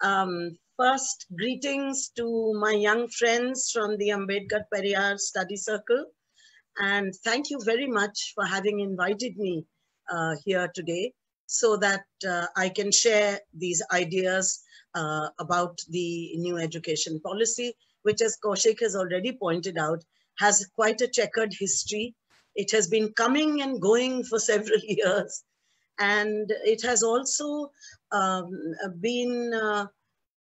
Um, first, greetings to my young friends from the Ambedkar Periyar Study Circle. And thank you very much for having invited me uh, here today so that uh, I can share these ideas uh, about the new education policy, which as Kaushik has already pointed out, has quite a checkered history. It has been coming and going for several years. And it has also um, been uh,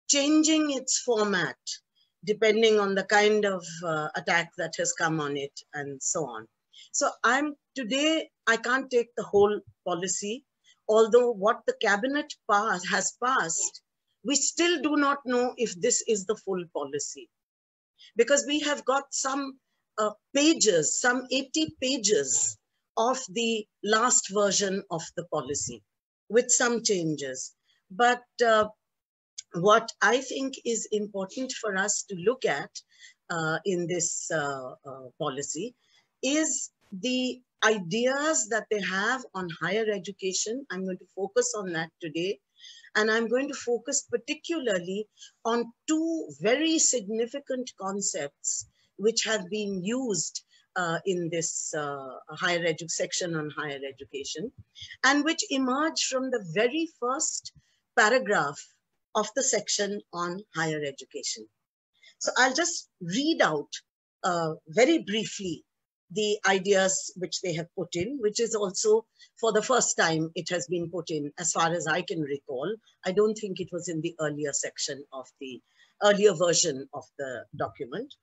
changing its format depending on the kind of uh, attack that has come on it and so on. So I'm today, I can't take the whole policy, although what the cabinet pass, has passed, we still do not know if this is the full policy. Because we have got some uh, pages, some 80 pages of the last version of the policy with some changes. But uh, what I think is important for us to look at uh, in this uh, uh, policy is the ideas that they have on higher education. I'm going to focus on that today. And I'm going to focus particularly on two very significant concepts which have been used uh, in this uh, higher edu section on higher education and which emerge from the very first paragraph of the section on higher education. So I'll just read out uh, very briefly the ideas which they have put in, which is also for the first time it has been put in as far as I can recall. I don't think it was in the earlier section of the earlier version of the document.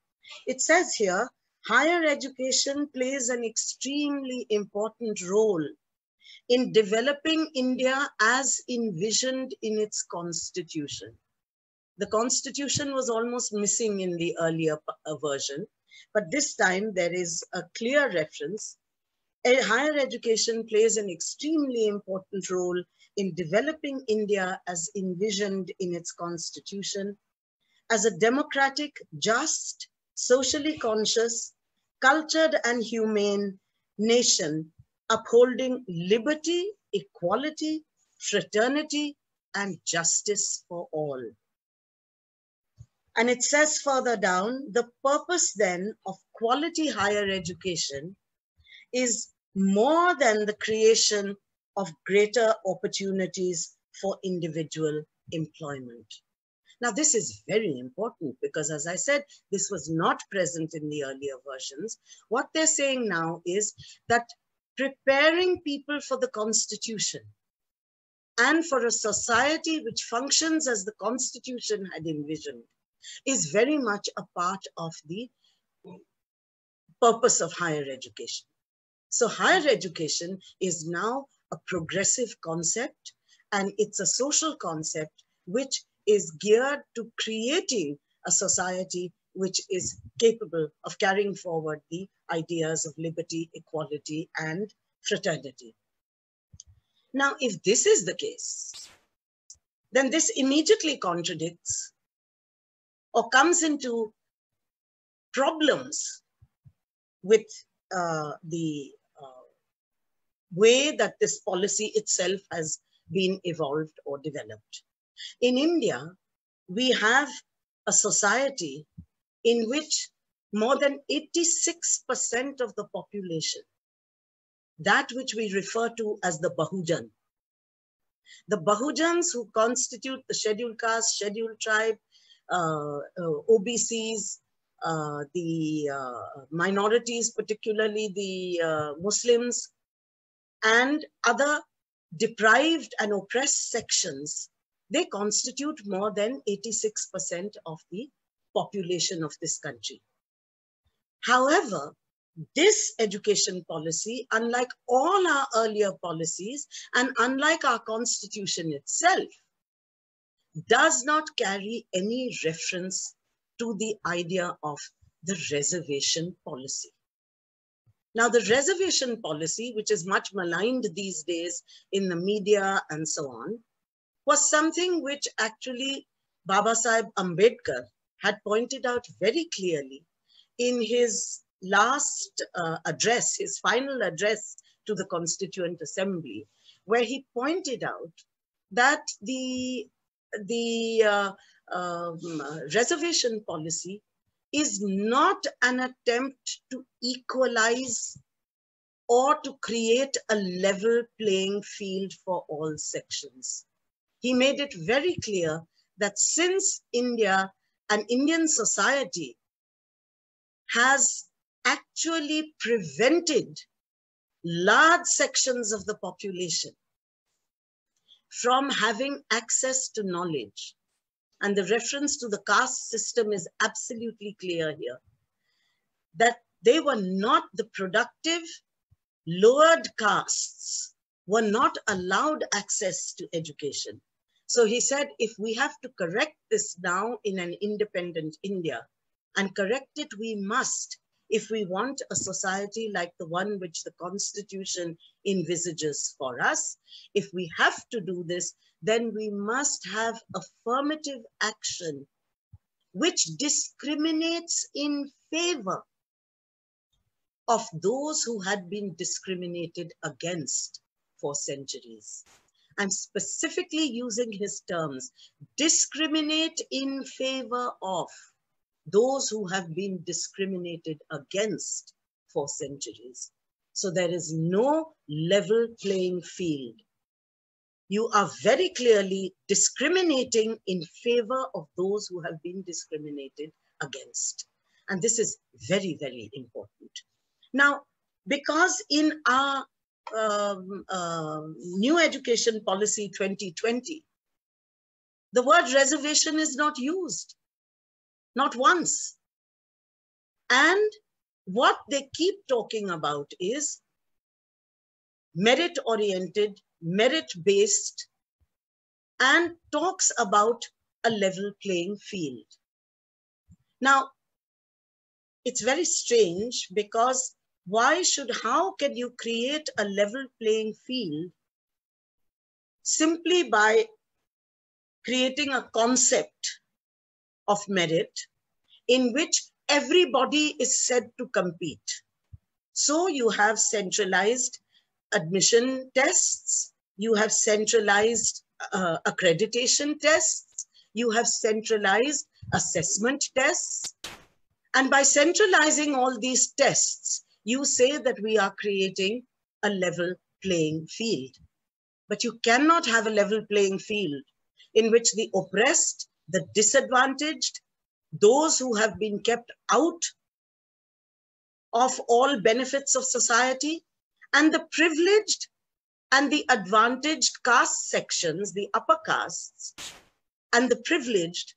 It says here, higher education plays an extremely important role in developing India as envisioned in its constitution. The constitution was almost missing in the earlier uh, version, but this time there is a clear reference. Higher education plays an extremely important role in developing India as envisioned in its constitution, as a democratic, just, socially conscious, cultured and humane nation upholding liberty, equality, fraternity, and justice for all. And it says further down, the purpose then of quality higher education is more than the creation of greater opportunities for individual employment. Now, this is very important because, as I said, this was not present in the earlier versions. What they're saying now is that preparing people for the Constitution and for a society which functions as the Constitution had envisioned is very much a part of the purpose of higher education. So higher education is now a progressive concept and it's a social concept which is geared to creating a society which is capable of carrying forward the ideas of liberty, equality, and fraternity. Now, if this is the case, then this immediately contradicts or comes into problems with uh, the uh, way that this policy itself has been evolved or developed. In India, we have a society in which more than 86% of the population, that which we refer to as the Bahujan, the Bahujans who constitute the scheduled caste, scheduled tribe, uh, uh, OBCs, uh, the uh, minorities, particularly the uh, Muslims, and other deprived and oppressed sections, they constitute more than 86% of the population of this country. However, this education policy, unlike all our earlier policies and unlike our constitution itself, does not carry any reference to the idea of the reservation policy. Now, the reservation policy, which is much maligned these days in the media and so on, was something which actually Baba Sahib Ambedkar had pointed out very clearly in his last uh, address, his final address to the Constituent Assembly, where he pointed out that the the uh, um, reservation policy is not an attempt to equalize or to create a level playing field for all sections. He made it very clear that since India and Indian society has actually prevented large sections of the population from having access to knowledge. And the reference to the caste system is absolutely clear here. That they were not the productive, lowered castes were not allowed access to education. So he said, if we have to correct this now in an independent India, and correct it we must if we want a society like the one which the constitution envisages for us. If we have to do this, then we must have affirmative action which discriminates in favor of those who had been discriminated against for centuries. I'm specifically using his terms, discriminate in favor of those who have been discriminated against for centuries. So there is no level playing field. You are very clearly discriminating in favor of those who have been discriminated against. And this is very, very important. Now, because in our um, uh, new education policy 2020, the word reservation is not used not once. And what they keep talking about is merit oriented, merit based, and talks about a level playing field. Now, it's very strange because why should, how can you create a level playing field simply by creating a concept of merit in which everybody is said to compete. So you have centralized admission tests, you have centralized uh, accreditation tests, you have centralized assessment tests. And by centralizing all these tests, you say that we are creating a level playing field. But you cannot have a level playing field in which the oppressed the disadvantaged, those who have been kept out of all benefits of society, and the privileged and the advantaged caste sections, the upper castes, and the privileged,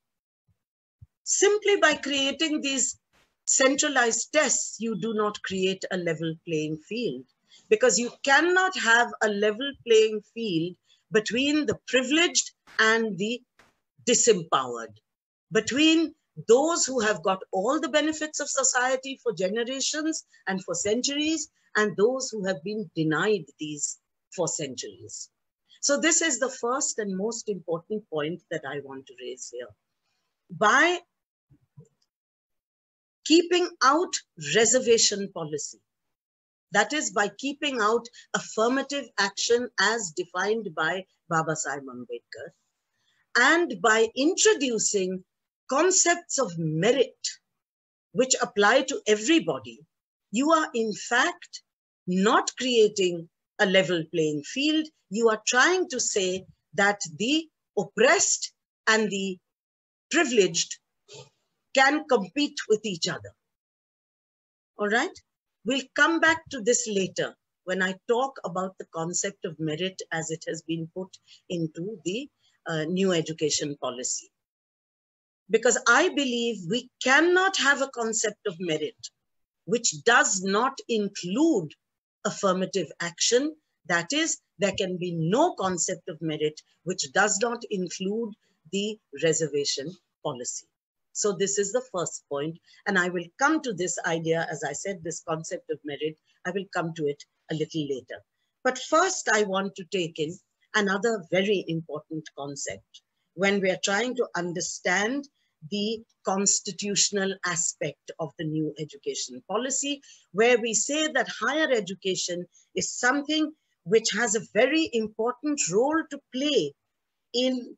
simply by creating these centralized tests, you do not create a level playing field because you cannot have a level playing field between the privileged and the disempowered, between those who have got all the benefits of society for generations and for centuries, and those who have been denied these for centuries. So this is the first and most important point that I want to raise here. By keeping out reservation policy, that is by keeping out affirmative action as defined by Baba Sahib Ambedkar, and by introducing concepts of merit which apply to everybody, you are in fact not creating a level playing field. You are trying to say that the oppressed and the privileged can compete with each other. All right? We'll come back to this later when I talk about the concept of merit as it has been put into the uh, new education policy. Because I believe we cannot have a concept of merit which does not include affirmative action. That is, there can be no concept of merit which does not include the reservation policy. So this is the first point, and I will come to this idea, as I said, this concept of merit, I will come to it a little later. But first I want to take in another very important concept when we are trying to understand the constitutional aspect of the new education policy, where we say that higher education is something which has a very important role to play in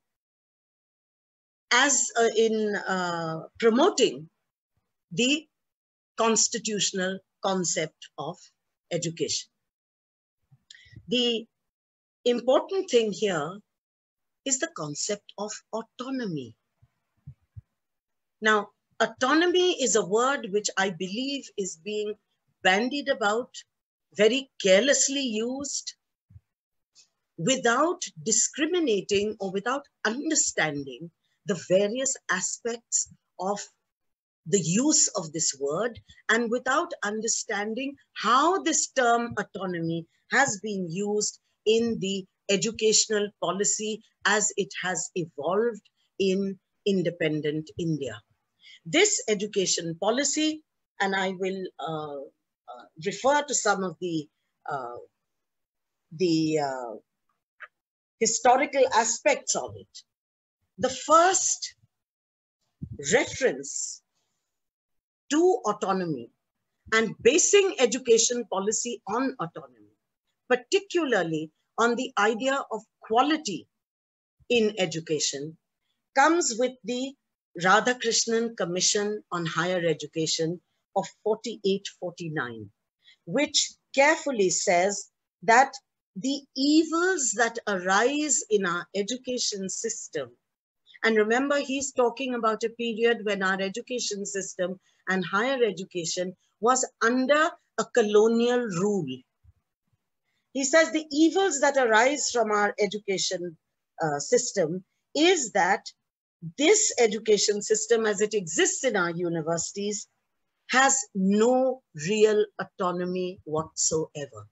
as uh, in uh, promoting the constitutional concept of education. The important thing here is the concept of autonomy. Now, autonomy is a word which I believe is being bandied about, very carelessly used, without discriminating or without understanding the various aspects of the use of this word and without understanding how this term autonomy has been used in the educational policy as it has evolved in independent India. This education policy, and I will uh, uh, refer to some of the, uh, the uh, historical aspects of it. The first reference to autonomy and basing education policy on autonomy, particularly on the idea of quality in education, comes with the Radhakrishnan Commission on Higher Education of 4849, which carefully says that the evils that arise in our education system and remember, he's talking about a period when our education system and higher education was under a colonial rule. He says the evils that arise from our education uh, system is that this education system as it exists in our universities has no real autonomy whatsoever.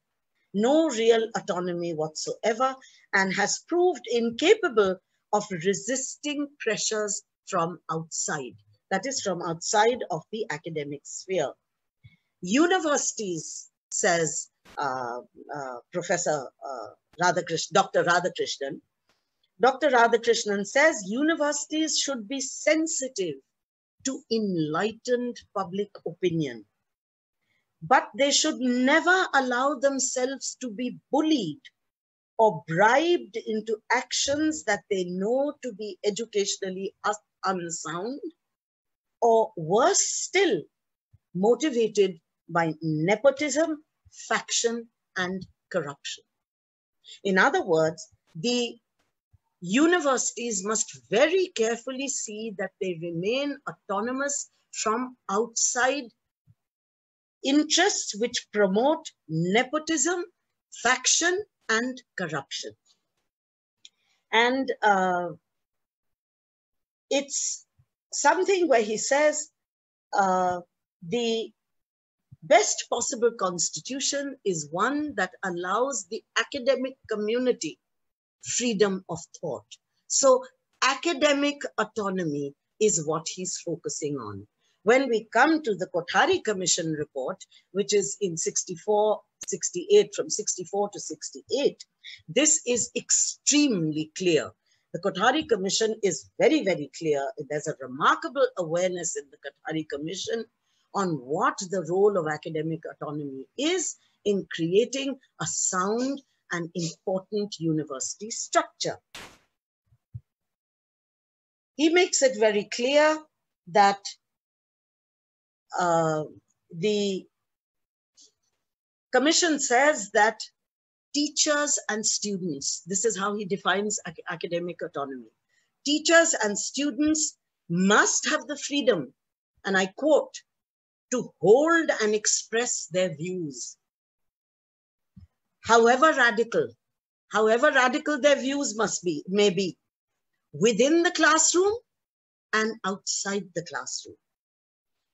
No real autonomy whatsoever and has proved incapable of resisting pressures from outside that is from outside of the academic sphere. Universities, says uh, uh, Professor uh, Dr. Radhakrishnan, Dr. Radhakrishnan says universities should be sensitive to enlightened public opinion, but they should never allow themselves to be bullied or bribed into actions that they know to be educationally unsound or worse still, motivated by nepotism, faction, and corruption. In other words, the universities must very carefully see that they remain autonomous from outside interests which promote nepotism, faction, and corruption. And uh, it's something where he says uh, the best possible constitution is one that allows the academic community freedom of thought. So academic autonomy is what he's focusing on. When we come to the Kothari Commission report, which is in 64, 68, from 64 to 68, this is extremely clear the Kothari Commission is very, very clear. There's a remarkable awareness in the Kothari Commission on what the role of academic autonomy is in creating a sound and important university structure. He makes it very clear that uh, the commission says that teachers and students. This is how he defines ac academic autonomy. Teachers and students must have the freedom, and I quote, to hold and express their views. However radical, however radical their views must be, may be, within the classroom and outside the classroom,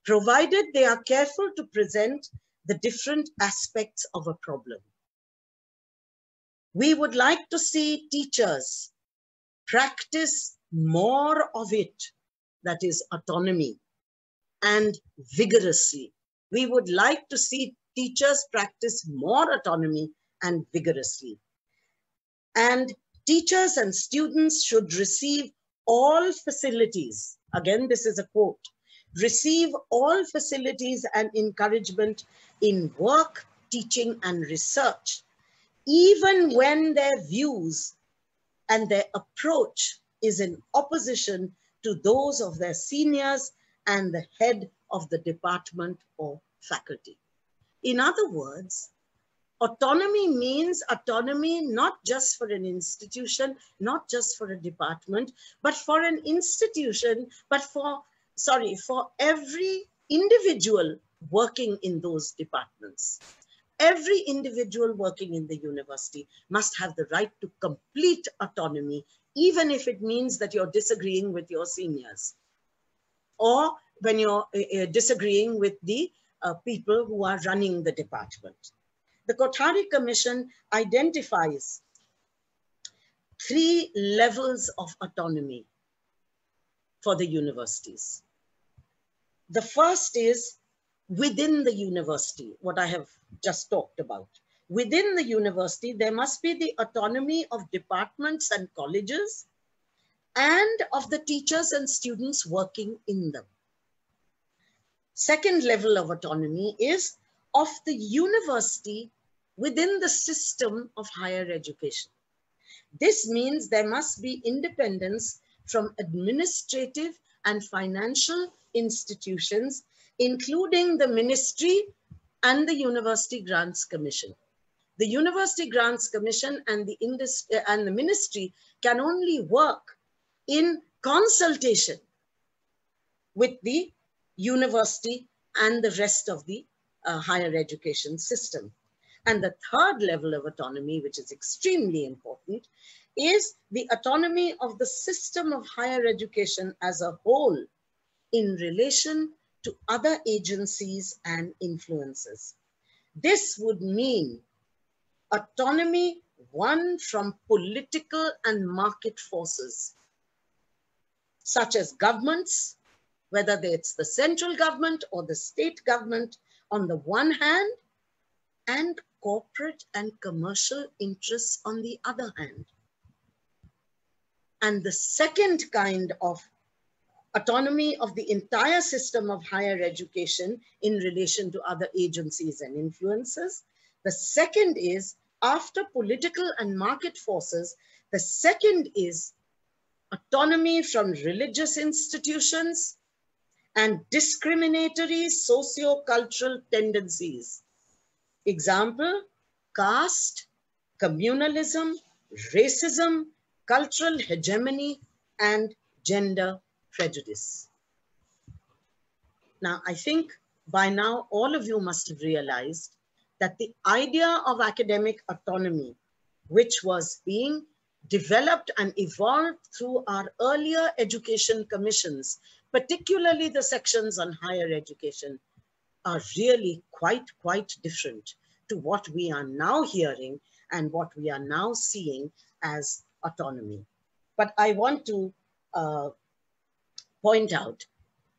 provided they are careful to present the different aspects of a problem. We would like to see teachers practice more of it, that is autonomy, and vigorously. We would like to see teachers practice more autonomy and vigorously. And teachers and students should receive all facilities. Again, this is a quote. Receive all facilities and encouragement in work, teaching, and research even when their views and their approach is in opposition to those of their seniors and the head of the department or faculty. In other words, autonomy means autonomy not just for an institution, not just for a department, but for an institution, but for, sorry, for every individual working in those departments. Every individual working in the university must have the right to complete autonomy, even if it means that you're disagreeing with your seniors or when you're uh, disagreeing with the uh, people who are running the department. The Kothari Commission identifies three levels of autonomy for the universities. The first is within the university, what I have just talked about. Within the university, there must be the autonomy of departments and colleges and of the teachers and students working in them. Second level of autonomy is of the university within the system of higher education. This means there must be independence from administrative and financial institutions, including the ministry and the University Grants Commission. The University Grants Commission and the, and the ministry can only work in consultation with the university and the rest of the uh, higher education system. And the third level of autonomy, which is extremely important, is the autonomy of the system of higher education as a whole in relation to other agencies and influences. This would mean autonomy one from political and market forces, such as governments, whether it's the central government or the state government on the one hand, and corporate and commercial interests on the other hand. And the second kind of autonomy of the entire system of higher education in relation to other agencies and influences. The second is after political and market forces, the second is autonomy from religious institutions, and discriminatory socio-cultural tendencies. Example, caste, communalism, racism, cultural hegemony, and gender prejudice. Now, I think by now all of you must have realized that the idea of academic autonomy, which was being developed and evolved through our earlier education commissions, particularly the sections on higher education, are really quite, quite different to what we are now hearing and what we are now seeing as autonomy. But I want to uh, point out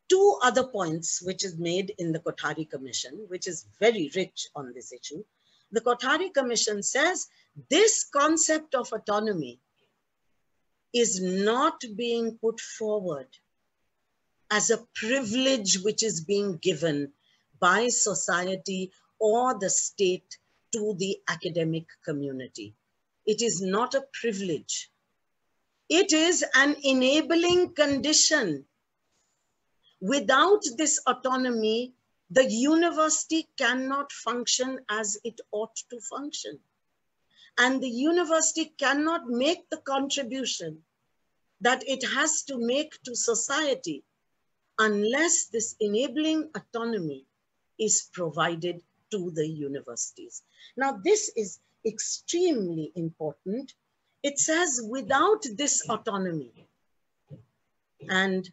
two other points which is made in the Kothari Commission, which is very rich on this issue. The Kothari Commission says this concept of autonomy is not being put forward as a privilege which is being given by society or the state to the academic community. It is not a privilege. It is an enabling condition. Without this autonomy, the university cannot function as it ought to function. And the university cannot make the contribution that it has to make to society unless this enabling autonomy is provided to the universities. Now, this is extremely important. It says without this autonomy, and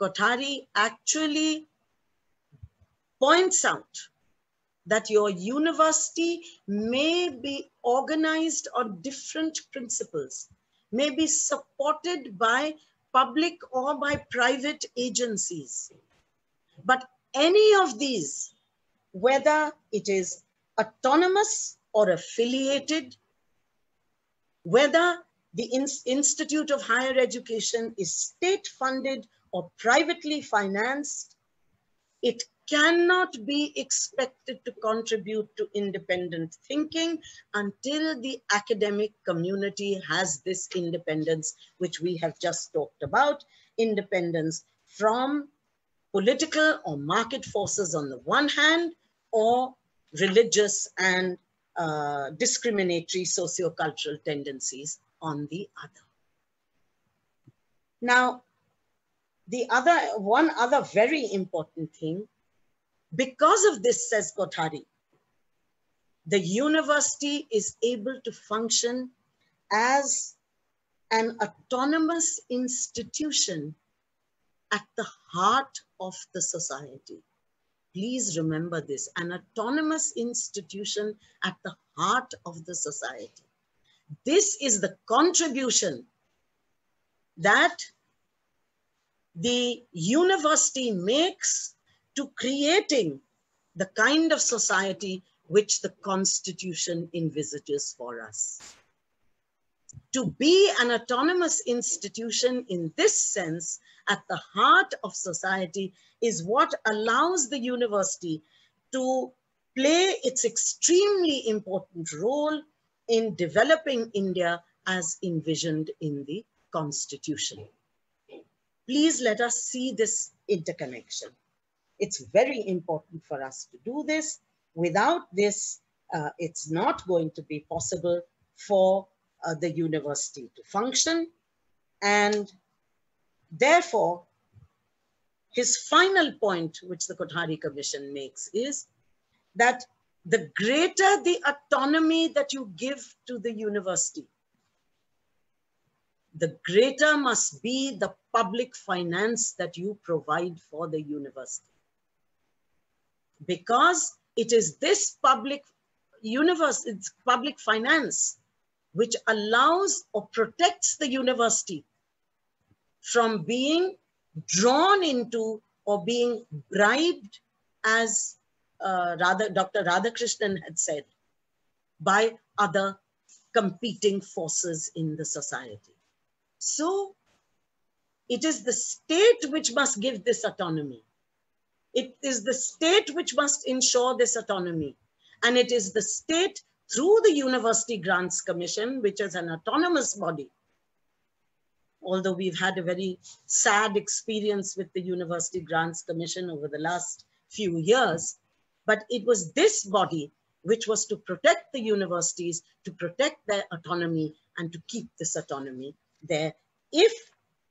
Kothari actually points out that your university may be organized on different principles, may be supported by public or by private agencies. But any of these, whether it is autonomous or affiliated, whether the in Institute of Higher Education is state funded or privately financed, it cannot be expected to contribute to independent thinking until the academic community has this independence, which we have just talked about. independence from political or market forces on the one hand, or religious and uh, discriminatory sociocultural tendencies on the other. Now, the other, one other very important thing, because of this, says Kothari, the university is able to function as an autonomous institution at the heart of the society. Please remember this, an autonomous institution at the heart of the society. This is the contribution that the university makes to creating the kind of society which the constitution envisages for us. To be an autonomous institution in this sense at the heart of society is what allows the university to play its extremely important role in developing India as envisioned in the constitution. Please let us see this interconnection. It's very important for us to do this. Without this, uh, it's not going to be possible for uh, the university to function. And therefore, his final point, which the Kothari Commission makes, is that the greater the autonomy that you give to the university, the greater must be the public finance that you provide for the university. Because it is this public universe, it's public finance, which allows or protects the university from being drawn into or being bribed as uh, Radha, Dr. Radhakrishnan had said, by other competing forces in the society. So it is the state which must give this autonomy. It is the state which must ensure this autonomy. And it is the state through the University Grants Commission, which is an autonomous body. Although we've had a very sad experience with the University Grants Commission over the last few years, but it was this body which was to protect the universities, to protect their autonomy and to keep this autonomy there if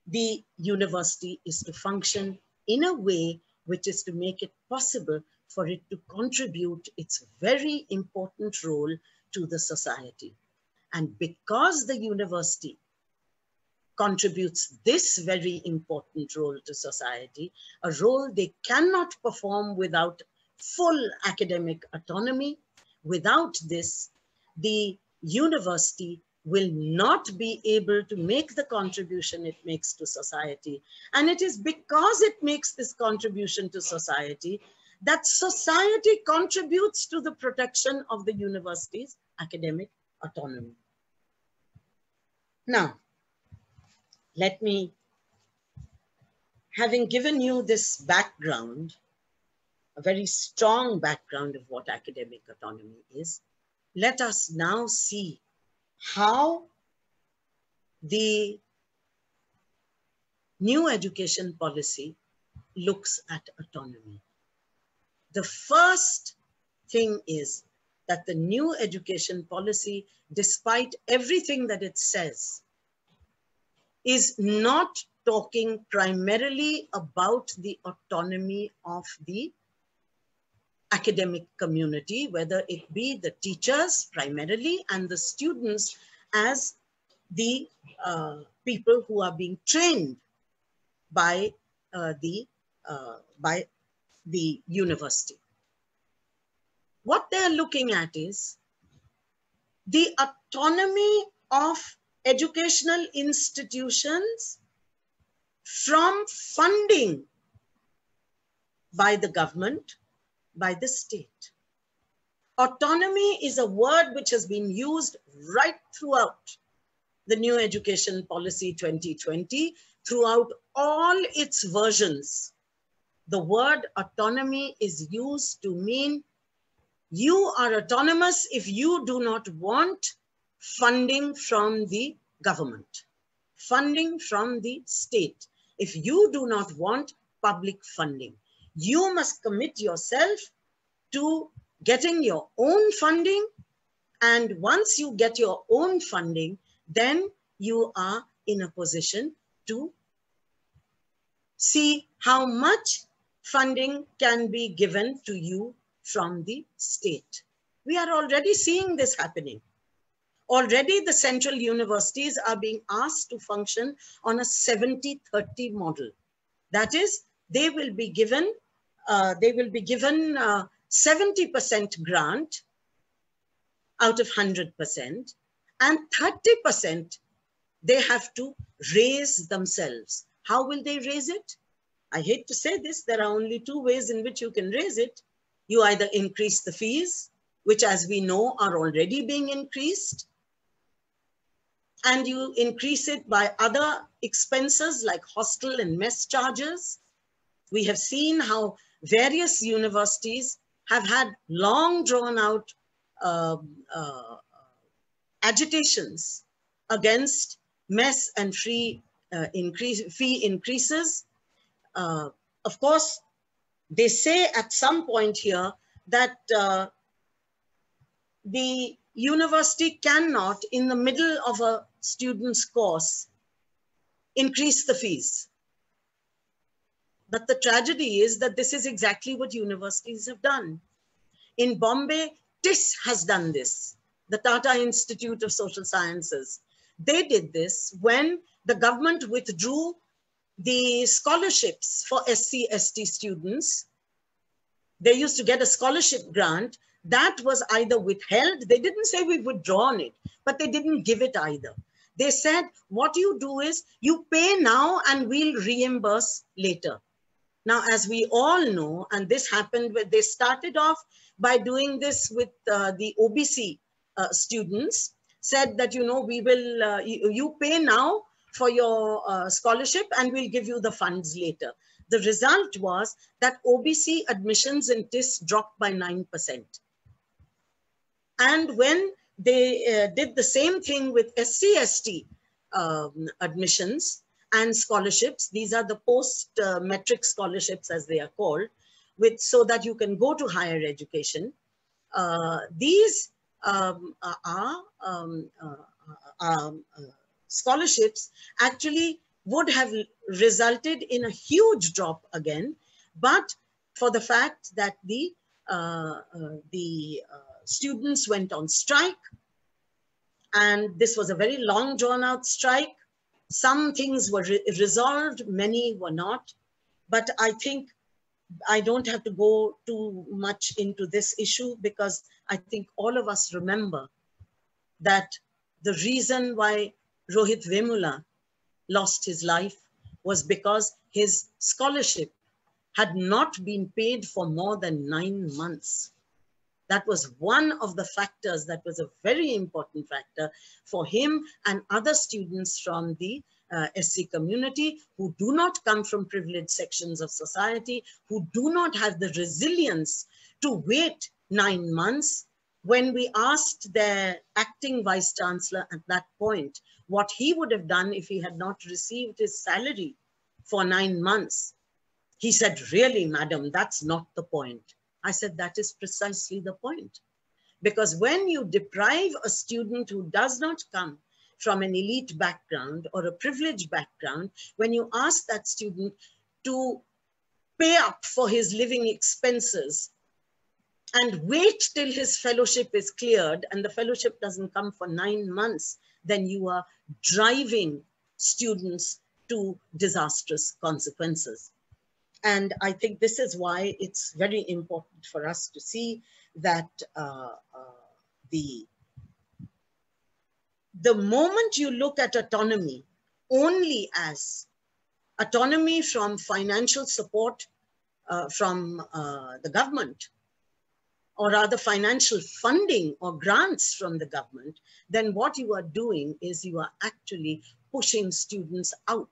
the university is to function in a way which is to make it possible for it to contribute its very important role to the society. And because the university contributes this very important role to society, a role they cannot perform without full academic autonomy. Without this, the university will not be able to make the contribution it makes to society. And it is because it makes this contribution to society that society contributes to the protection of the university's academic autonomy. Now, let me, having given you this background, a very strong background of what academic autonomy is, let us now see how the new education policy looks at autonomy. The first thing is that the new education policy, despite everything that it says, is not talking primarily about the autonomy of the academic community, whether it be the teachers primarily and the students as the uh, people who are being trained by uh, the uh, by the university. What they are looking at is the autonomy of educational institutions from funding by the government by the state. Autonomy is a word which has been used right throughout the new education policy 2020, throughout all its versions. The word autonomy is used to mean you are autonomous if you do not want funding from the government, funding from the state. if you do not want public funding. You must commit yourself to getting your own funding. And once you get your own funding, then you are in a position to see how much funding can be given to you from the state. We are already seeing this happening. Already the central universities are being asked to function on a 70-30 model. That is, they will be given, uh, they will be given 70% uh, grant out of 100% and 30% they have to raise themselves. How will they raise it? I hate to say this, there are only two ways in which you can raise it. You either increase the fees, which as we know are already being increased, and you increase it by other expenses like hostel and mess charges. We have seen how various universities have had long drawn out uh, uh, agitations against mess and free uh, increase, fee increases. Uh, of course, they say at some point here that uh, the university cannot, in the middle of a student's course, increase the fees. But the tragedy is that this is exactly what universities have done. In Bombay, TISS has done this, the Tata Institute of Social Sciences. They did this when the government withdrew the scholarships for SC, ST students. They used to get a scholarship grant that was either withheld. They didn't say we've withdrawn it, but they didn't give it either. They said, what you do is you pay now and we'll reimburse later. Now, as we all know, and this happened they started off by doing this with uh, the OBC uh, students, said that, you know, we will, uh, you, pay now for your uh, scholarship and we'll give you the funds later. The result was that OBC admissions in TISS dropped by 9%. And when they uh, did the same thing with SCST um, admissions and scholarships. These are the post-matric uh, scholarships as they are called, with so that you can go to higher education. Uh, these um, are um, uh, um uh, scholarships actually would have resulted in a huge drop again, but for the fact that the uh, uh, the students went on strike. And this was a very long drawn out strike. Some things were re resolved, many were not. But I think I don't have to go too much into this issue because I think all of us remember that the reason why Rohit Vemula lost his life was because his scholarship had not been paid for more than nine months. That was one of the factors that was a very important factor for him and other students from the uh, SC community who do not come from privileged sections of society, who do not have the resilience to wait nine months. When we asked their acting vice chancellor at that point what he would have done if he had not received his salary for nine months, he said, really, madam, that's not the point. I said, that is precisely the point. Because when you deprive a student who does not come from an elite background or a privileged background, when you ask that student to pay up for his living expenses and wait till his fellowship is cleared and the fellowship doesn't come for nine months, then you are driving students to disastrous consequences. And I think this is why it's very important for us to see that uh, uh, the, the moment you look at autonomy only as autonomy from financial support uh, from uh, the government, or rather financial funding or grants from the government, then what you are doing is you are actually pushing students out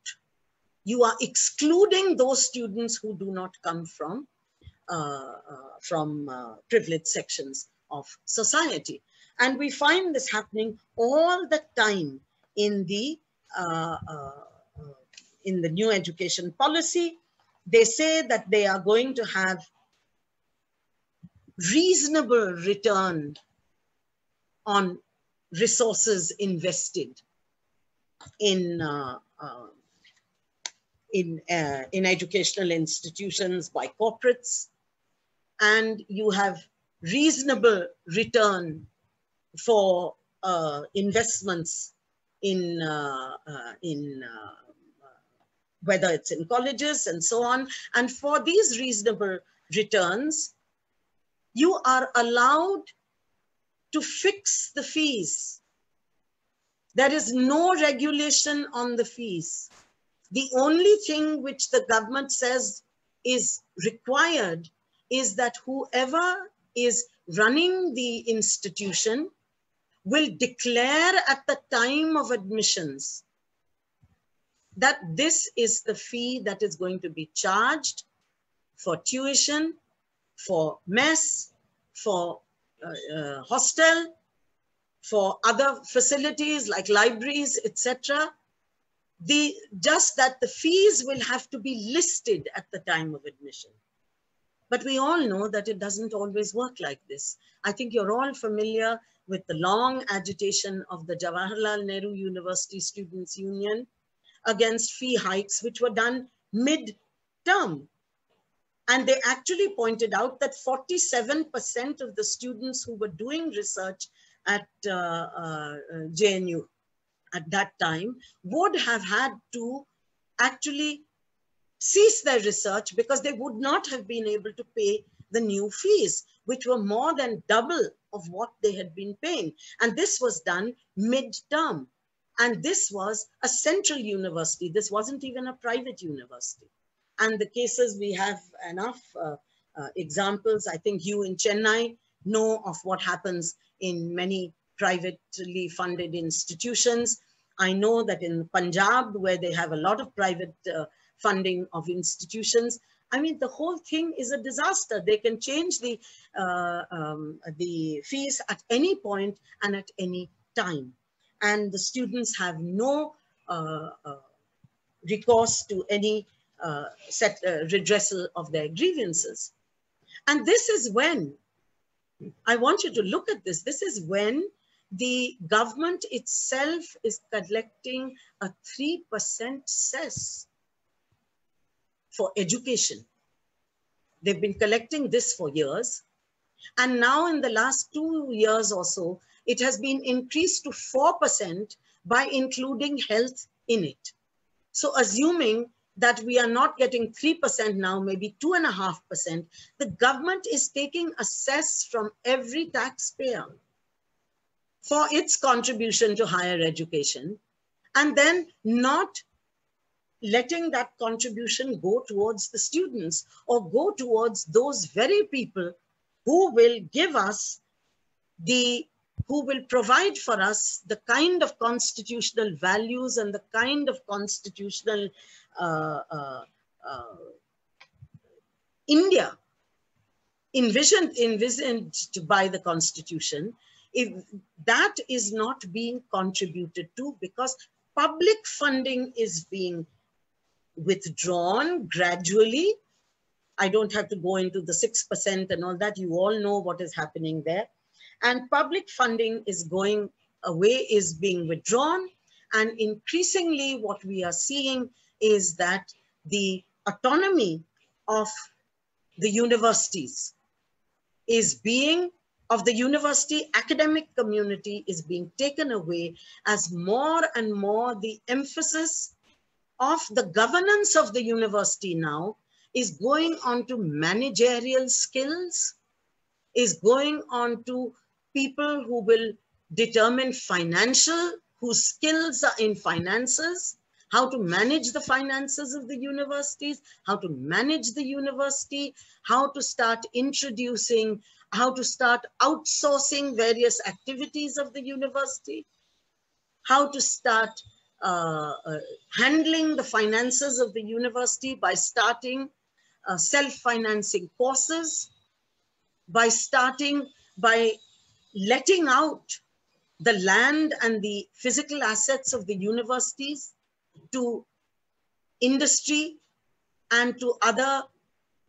you are excluding those students who do not come from, uh, uh, from uh, privileged sections of society. And we find this happening all the time in the uh, in the new education policy, they say that they are going to have reasonable return on resources invested in uh, uh, in uh, in educational institutions by corporates, and you have reasonable return for uh, investments in uh, uh, in whether it's in colleges and so on. And for these reasonable returns, you are allowed to fix the fees. There is no regulation on the fees. The only thing which the government says is required is that whoever is running the institution will declare at the time of admissions that this is the fee that is going to be charged for tuition, for mess, for uh, uh, hostel, for other facilities like libraries, etc. The, just that the fees will have to be listed at the time of admission. But we all know that it doesn't always work like this. I think you're all familiar with the long agitation of the Jawaharlal Nehru University Students Union against fee hikes, which were done mid-term. And they actually pointed out that 47% of the students who were doing research at uh, uh, JNU at that time would have had to actually cease their research because they would not have been able to pay the new fees, which were more than double of what they had been paying. And this was done mid-term. And this was a central university. This wasn't even a private university. And the cases, we have enough uh, uh, examples. I think you in Chennai know of what happens in many privately funded institutions. I know that in Punjab, where they have a lot of private uh, funding of institutions, I mean, the whole thing is a disaster. They can change the, uh, um, the fees at any point and at any time and the students have no uh, uh, recourse to any uh, set redressal of their grievances. And this is when, I want you to look at this, this is when the government itself is collecting a 3% cess for education. They've been collecting this for years. And now in the last two years or so, it has been increased to 4% by including health in it. So assuming that we are not getting 3% now, maybe 2.5%, the government is taking a cess from every taxpayer for its contribution to higher education and then not letting that contribution go towards the students or go towards those very people who will give us the who will provide for us the kind of constitutional values and the kind of constitutional uh, uh, uh, India envisioned, envisioned by the constitution, if that is not being contributed to because public funding is being withdrawn gradually. I don't have to go into the 6% and all that. You all know what is happening there and public funding is going away, is being withdrawn. And increasingly what we are seeing is that the autonomy of the universities is being of the university academic community is being taken away as more and more the emphasis of the governance of the university now is going on to managerial skills, is going on to people who will determine financial, whose skills are in finances, how to manage the finances of the universities, how to manage the university, how to start introducing, how to start outsourcing various activities of the university, how to start uh, uh, handling the finances of the university by starting uh, self-financing courses, by starting by letting out the land and the physical assets of the universities to industry and to other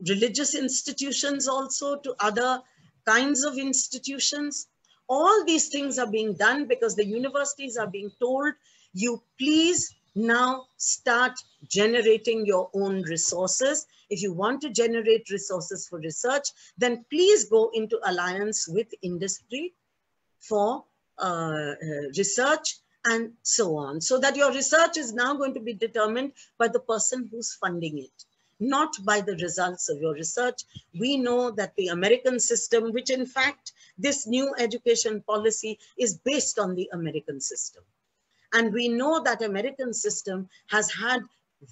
religious institutions also, to other kinds of institutions. All these things are being done because the universities are being told, you please now start generating your own resources. If you want to generate resources for research, then please go into alliance with industry for uh, uh, research and so on. So that your research is now going to be determined by the person who's funding it, not by the results of your research. We know that the American system, which in fact, this new education policy is based on the American system. And we know that American system has had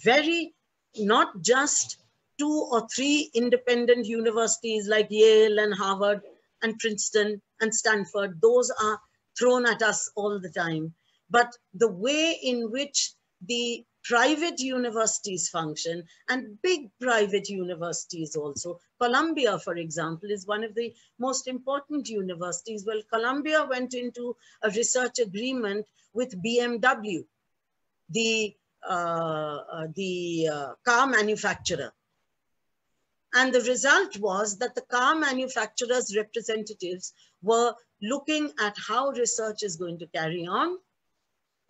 very, not just two or three independent universities like Yale and Harvard and Princeton and Stanford. Those are thrown at us all the time. But the way in which the private universities function and big private universities also. Columbia, for example, is one of the most important universities. Well, Columbia went into a research agreement with BMW, the, uh, uh, the uh, car manufacturer. And the result was that the car manufacturers' representatives were looking at how research is going to carry on,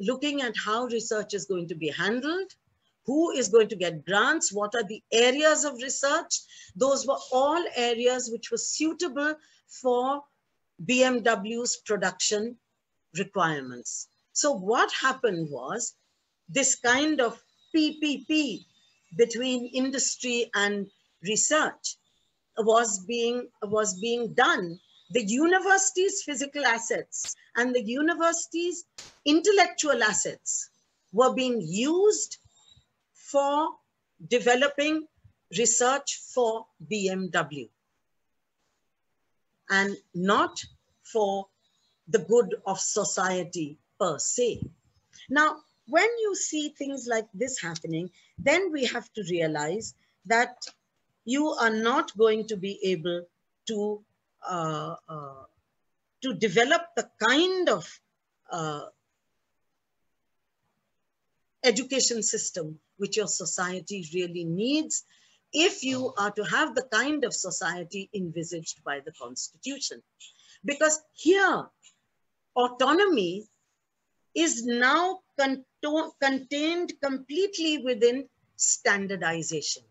looking at how research is going to be handled, who is going to get grants, what are the areas of research. Those were all areas which were suitable for BMW's production requirements. So what happened was this kind of PPP between industry and research was being, was being done. The university's physical assets and the university's intellectual assets were being used for developing research for BMW and not for the good of society per se. Now, when you see things like this happening, then we have to realize that you are not going to be able to uh, uh, to develop the kind of uh, education system which your society really needs if you are to have the kind of society envisaged by the constitution. Because here, autonomy is now contained completely within standardization.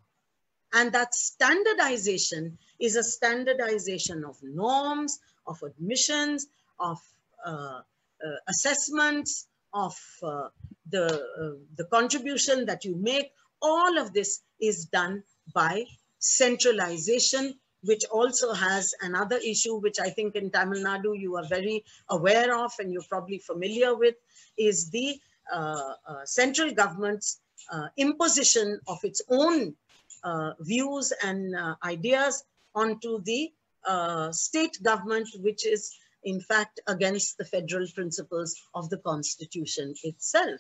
And that standardization is a standardization of norms, of admissions, of uh, uh, assessments, of uh, the, uh, the contribution that you make. All of this is done by centralization which also has another issue, which I think in Tamil Nadu you are very aware of and you're probably familiar with, is the uh, uh, central government's imposition of its own views and ideas onto the uh, state government, which is in fact against the federal principles of the constitution itself.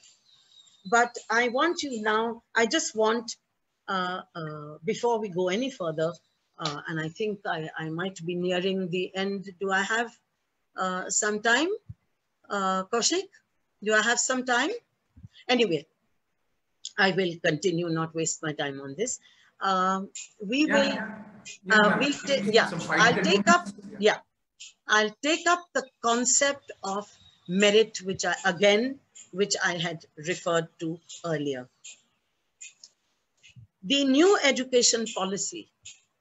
But I want you now, I just want, before we go any further, uh, and I think I, I might be nearing the end. Do I have uh, some time, uh, Kaushik? Do I have some time? Anyway, I will continue, not waste my time on this. Um, we yeah, will. Uh, we'll take, yeah, I'll take up, yeah, I'll take up the concept of merit, which I, again, which I had referred to earlier. The new education policy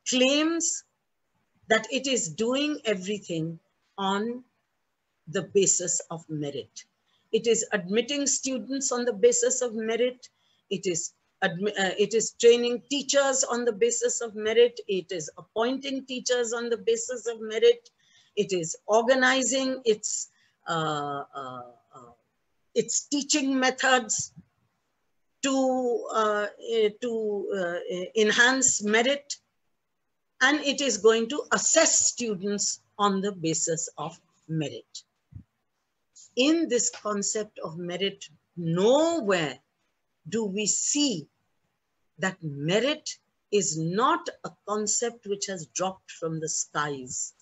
claims that it is doing everything on the basis of merit. It is admitting students on the basis of merit. It is, it is training teachers on the basis of merit. It is appointing teachers on the basis of merit. It is organizing its, uh, uh, uh its teaching methods to, uh, eh, to uh, enhance merit and it is going to assess students on the basis of merit. In this concept of merit, nowhere do we see that merit is not a concept which has dropped from the skies.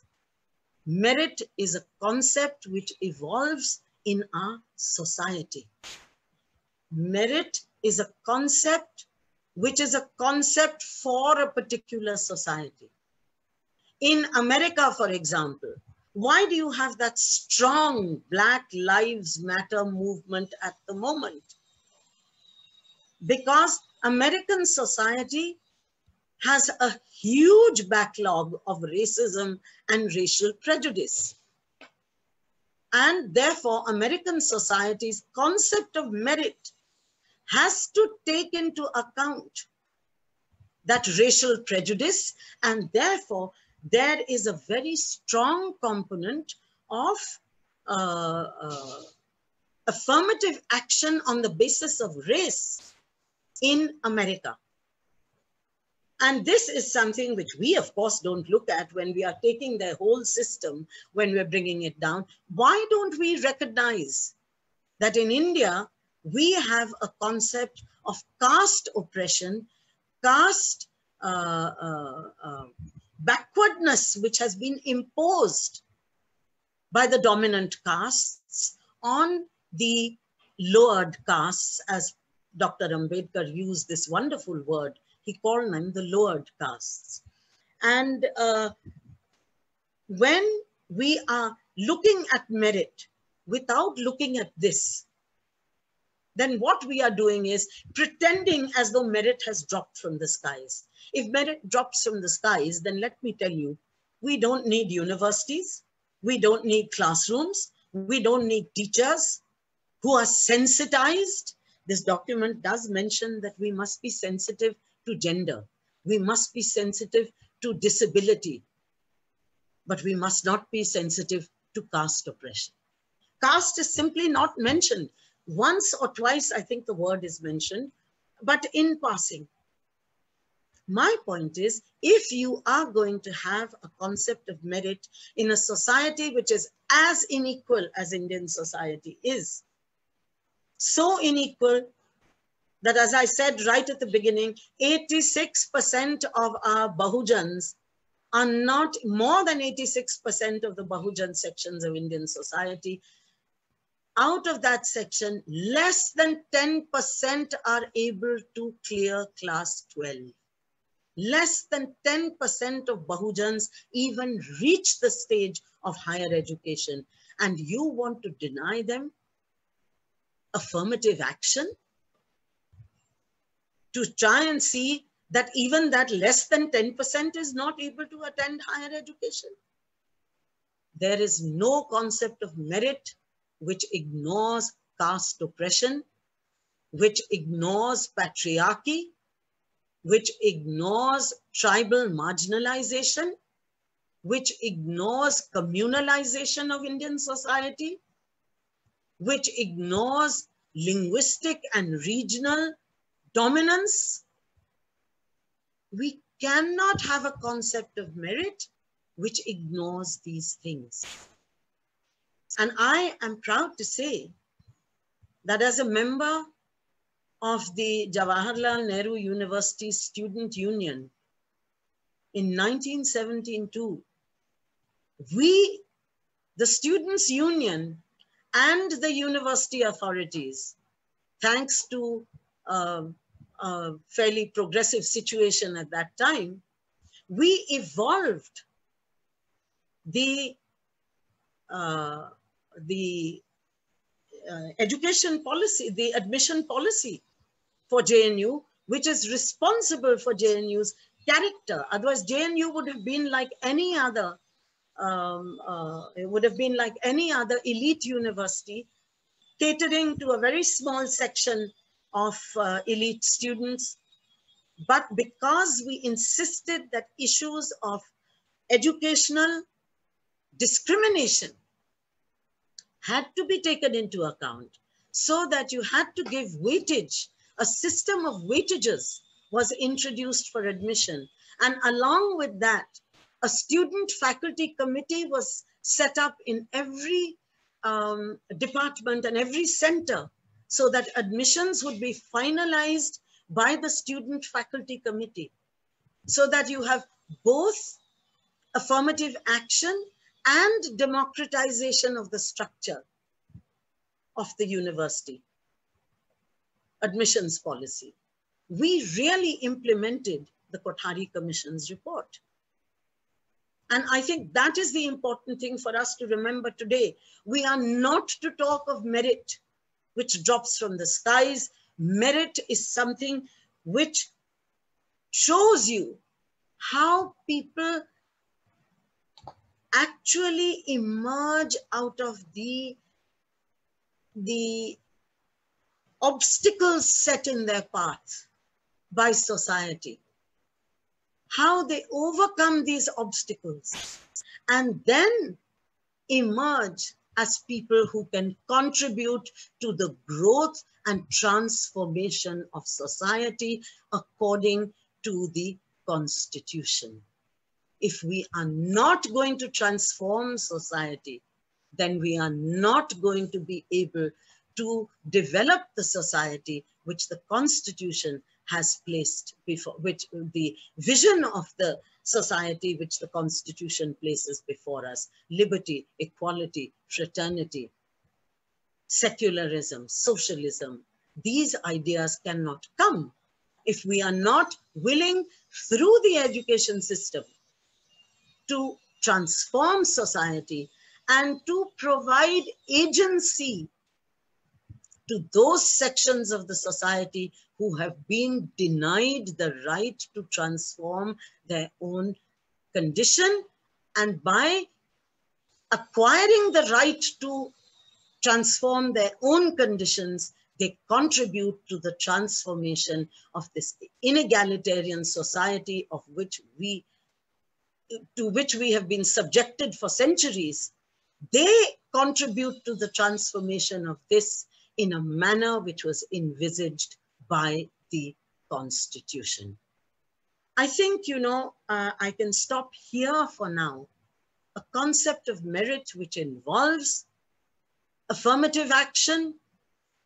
Merit is a concept which evolves in our society. Merit is a concept which is a concept for a particular society. In America, for example, why do you have that strong Black Lives Matter movement at the moment? Because American society has a huge backlog of racism and racial prejudice. And therefore, American society's concept of merit has to take into account that racial prejudice and therefore there is a very strong component of uh, uh, affirmative action on the basis of race in America. And this is something which we, of course, don't look at when we are taking the whole system, when we're bringing it down. Why don't we recognize that in India, we have a concept of caste oppression, caste uh, uh, uh, backwardness, which has been imposed by the dominant castes on the lowered castes, as Dr. Ambedkar used this wonderful word. He called them the lowered castes. And uh, when we are looking at merit without looking at this, then what we are doing is pretending as though merit has dropped from the skies. If merit drops from the skies, then let me tell you, we don't need universities, we don't need classrooms, we don't need teachers who are sensitized. This document does mention that we must be sensitive to gender. We must be sensitive to disability, but we must not be sensitive to caste oppression. Caste is simply not mentioned. Once or twice, I think the word is mentioned, but in passing. My point is, if you are going to have a concept of merit in a society which is as unequal as Indian society is, so unequal that as I said right at the beginning, 86% of our Bahujans are not, more than 86% of the Bahujan sections of Indian society out of that section, less than 10% are able to clear class 12. Less than 10% of Bahujans even reach the stage of higher education. And you want to deny them affirmative action to try and see that even that less than 10% is not able to attend higher education. There is no concept of merit which ignores caste oppression, which ignores patriarchy, which ignores tribal marginalization, which ignores communalization of Indian society, which ignores linguistic and regional dominance. We cannot have a concept of merit which ignores these things. And I am proud to say that as a member of the Jawaharlal Nehru University Student Union in 1972, we, the Students' Union and the university authorities, thanks to uh, a fairly progressive situation at that time, we evolved the uh, the uh, education policy, the admission policy for JNU, which is responsible for JNU's character. Otherwise, JNU would have been like any other, um, uh, it would have been like any other elite university, catering to a very small section of uh, elite students. But because we insisted that issues of educational discrimination had to be taken into account so that you had to give weightage. A system of weightages was introduced for admission. And along with that, a student faculty committee was set up in every um, department and every center so that admissions would be finalized by the student faculty committee so that you have both affirmative action and democratization of the structure of the university admissions policy. we really implemented the Kothari Commission's report. And I think that is the important thing for us to remember today. We are not to talk of merit, which drops from the skies. Merit is something which shows you how people actually emerge out of the, the obstacles set in their path by society how they overcome these obstacles and then emerge as people who can contribute to the growth and transformation of society according to the constitution. If we are not going to transform society, then we are not going to be able to develop the society which the constitution has placed before, which the vision of the society which the constitution places before us, liberty, equality, fraternity, secularism, socialism, these ideas cannot come if we are not willing through the education system to transform society and to provide agency to those sections of the society who have been denied the right to transform their own condition and by acquiring the right to transform their own conditions, they contribute to the transformation of this inegalitarian society of which we, to which we have been subjected for centuries. They contribute to the transformation of this in a manner which was envisaged by the Constitution. I think, you know, uh, I can stop here for now. A concept of merit which involves affirmative action,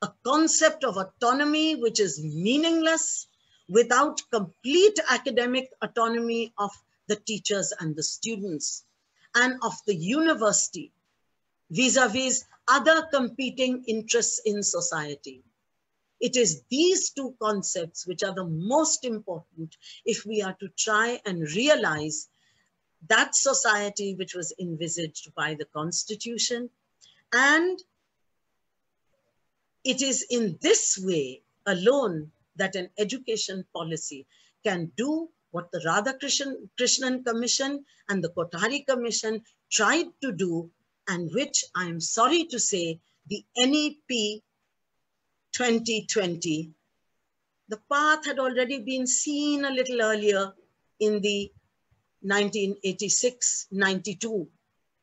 a concept of autonomy which is meaningless without complete academic autonomy of the teachers and the students and of the university vis-a-vis -vis other competing interests in society. It is these two concepts which are the most important if we are to try and realize that society which was envisaged by the constitution. And it is in this way alone that an education policy can do what the Radhakrishnan Commission and the Kothari Commission tried to do and which I'm sorry to say the NEP 2020, the path had already been seen a little earlier in the 1986-92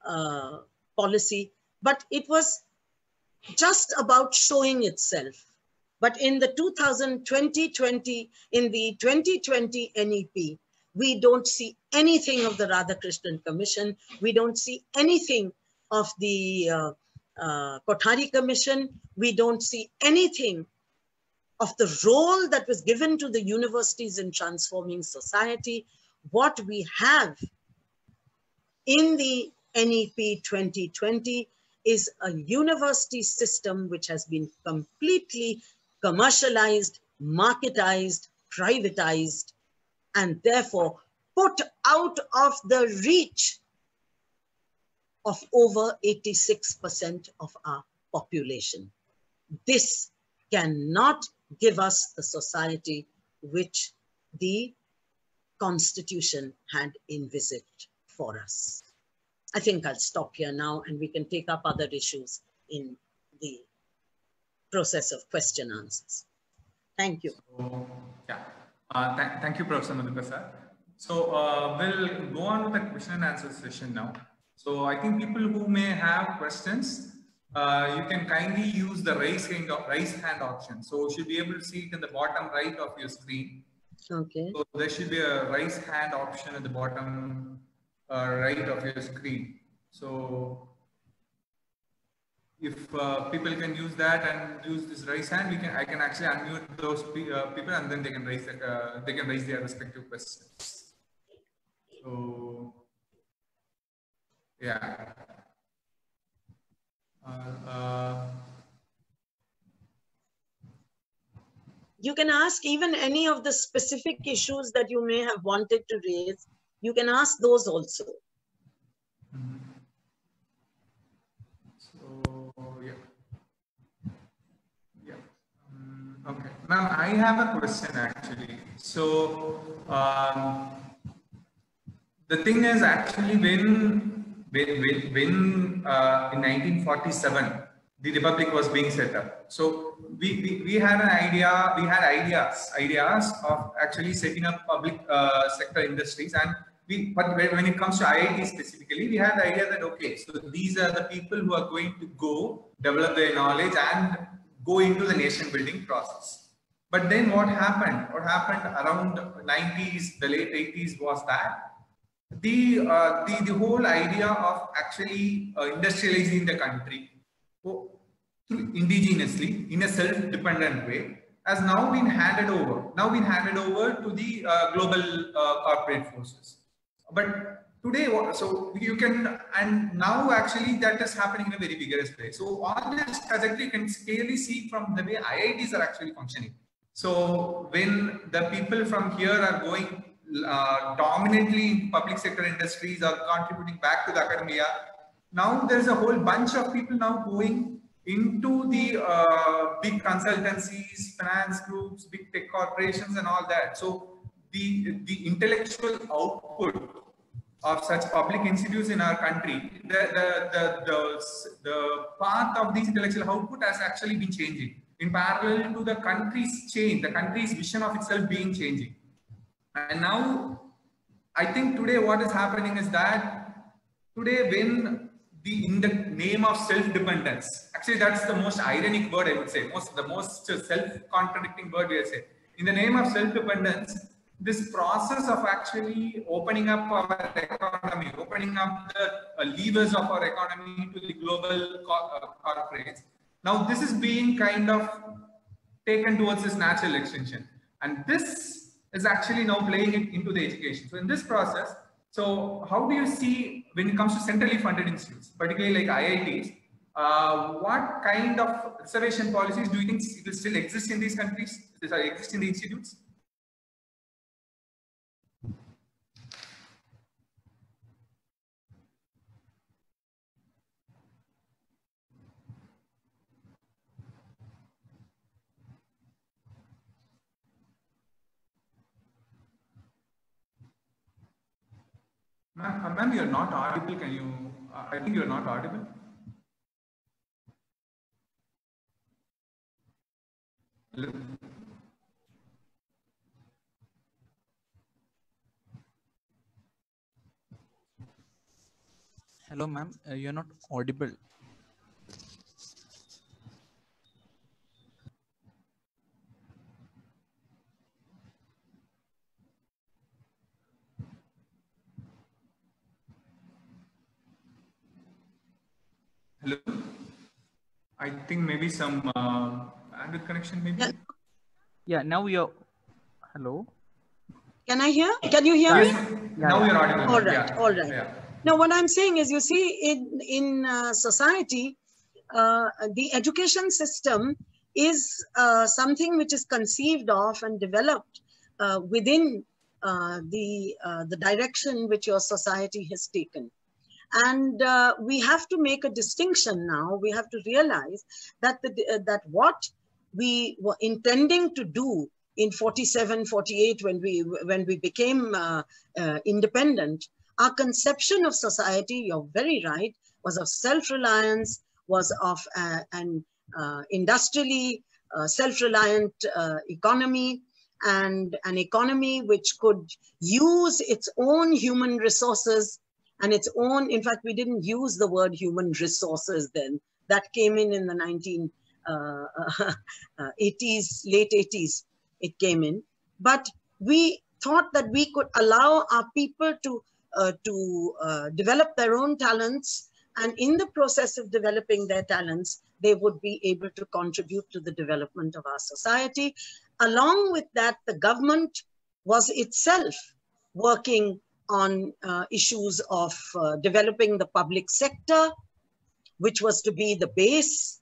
uh, policy, but it was just about showing itself. But in the 2020-20, in the 2020 NEP, we don't see anything of the Radhakrishnan Commission. We don't see anything of the uh, uh, Kothari Commission, we don't see anything of the role that was given to the universities in transforming society. What we have in the NEP 2020 is a university system which has been completely commercialized, marketized, privatized, and therefore put out of the reach of over 86% of our population. This cannot give us the society which the constitution had envisaged for us. I think I'll stop here now and we can take up other issues in the process of question answers. Thank you. So, yeah, uh, th thank you, Professor Madhukar. So uh, we'll go on to the question and answer session now. So I think people who may have questions, uh, you can kindly use the raise hand, raise hand option. So you should be able to see it in the bottom right of your screen. Okay. So there should be a raise hand option at the bottom uh, right of your screen. So if uh, people can use that and use this raise hand, we can I can actually unmute those pe uh, people and then they can raise the, uh, they can raise their respective questions. So yeah. Uh, uh, you can ask even any of the specific issues that you may have wanted to raise. You can ask those also. Mhm. So yeah, yeah. Um, okay, ma'am, I have a question actually. So um, the thing is actually when when when, uh, in 1947 the republic was being set up. So we, we, we had an idea, we had ideas, ideas of actually setting up public uh, sector industries and we, but when when it comes to IIT specifically, we had the idea that, okay, so these are the people who are going to go develop their knowledge and go into the nation building process. But then what happened? What happened around 90s, the late 80s was that the, uh, the, the whole idea of actually uh, industrializing the country through indigenously in a self-dependent way has now been handed over, now been handed over to the uh, global uh, corporate forces. But today, so you can, and now actually that is happening in a very vigorous way. So on this trajectory, you can clearly see from the way IITs are actually functioning. So when the people from here are going uh, dominantly public sector industries are contributing back to the academia, now there's a whole bunch of people now going into the uh, big consultancies, finance groups, big tech corporations and all that. So the, the intellectual output of such public institutes in our country, the, the, the, the, the path of these intellectual output has actually been changing in parallel to the country's change, the country's vision of itself being changing. And now, I think today what is happening is that today when the in the name of self-dependence, actually that's the most ironic word I would say, most the most self-contradicting word we say. In the name of self-dependence, this process of actually opening up our economy, opening up the uh, levers of our economy to the global uh, corporates. Now this is being kind of taken towards this natural extension. And this is actually now playing it into the education. So in this process, so how do you see when it comes to centrally funded institutes, particularly like IITs, uh, what kind of reservation policies do you think will still exist in these countries, sorry, exist in the institutes? Ma'am, uh, ma'am, you're not audible. Can you? Uh, I think you're not audible. Hello? Hello, ma'am. Uh, you're not audible. Hello? I think maybe some uh, bandwidth connection, maybe. Yeah. Yeah, now you're. Hello. Can I hear? Can you hear me? Yes, now you're audible. All right, yeah. all right. Yeah. Now, what I'm saying is, you see, in in uh, society, uh, the education system is uh, something which is conceived of and developed uh, within uh, the uh, the direction which your society has taken. And uh, we have to make a distinction now. We have to realize that the, uh, that what we were intending to do in 47, 48, when we when we became uh, uh, independent, our conception of society, you're very right, was of self-reliance, was of uh, an uh, industrially self-reliant economy, and an economy which could use its own human resources and its own. In fact, we didn't use the word human resources then. That came in in the 1980s, uh, uh, late 80s. It came in, but we thought that we could allow our people to uh, to uh, develop their own talents, and in the process of developing their talents, they would be able to contribute to the development of our society. Along with that, the government was itself working on uh, issues of uh, developing the public sector, which was to be the base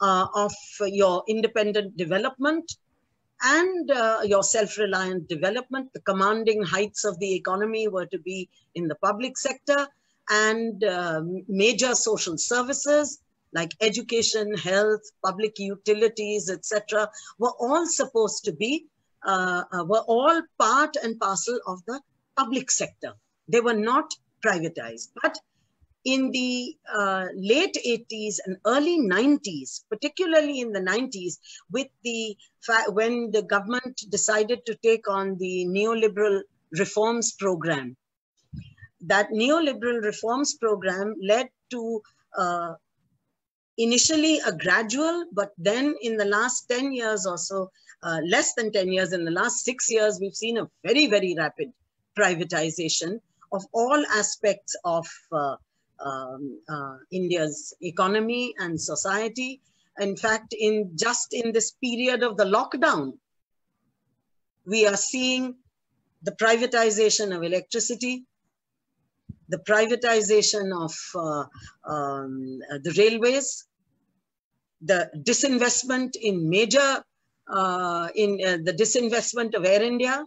uh, of your independent development. and uh, your self-reliant development. The commanding heights of the economy were to be in the public sector and uh, major social services like education, health, public utilities, etc., were all supposed to be, uh, were all part and parcel of the public sector. They were not privatized. But in the uh, late 80s and early 90s, particularly in the 90s, with the when the government decided to take on the neoliberal reforms program, that neoliberal reforms program led to uh, initially a gradual, but then in the last 10 years or so, uh, less than 10 years, in the last six years, we've seen a very, very rapid privatization of all aspects of uh, um, uh, India's economy and society. In fact, in just in this period of the lockdown, we are seeing the privatization of electricity, the privatization of uh, um, the railways, the disinvestment in major, uh, in uh, the disinvestment of Air India,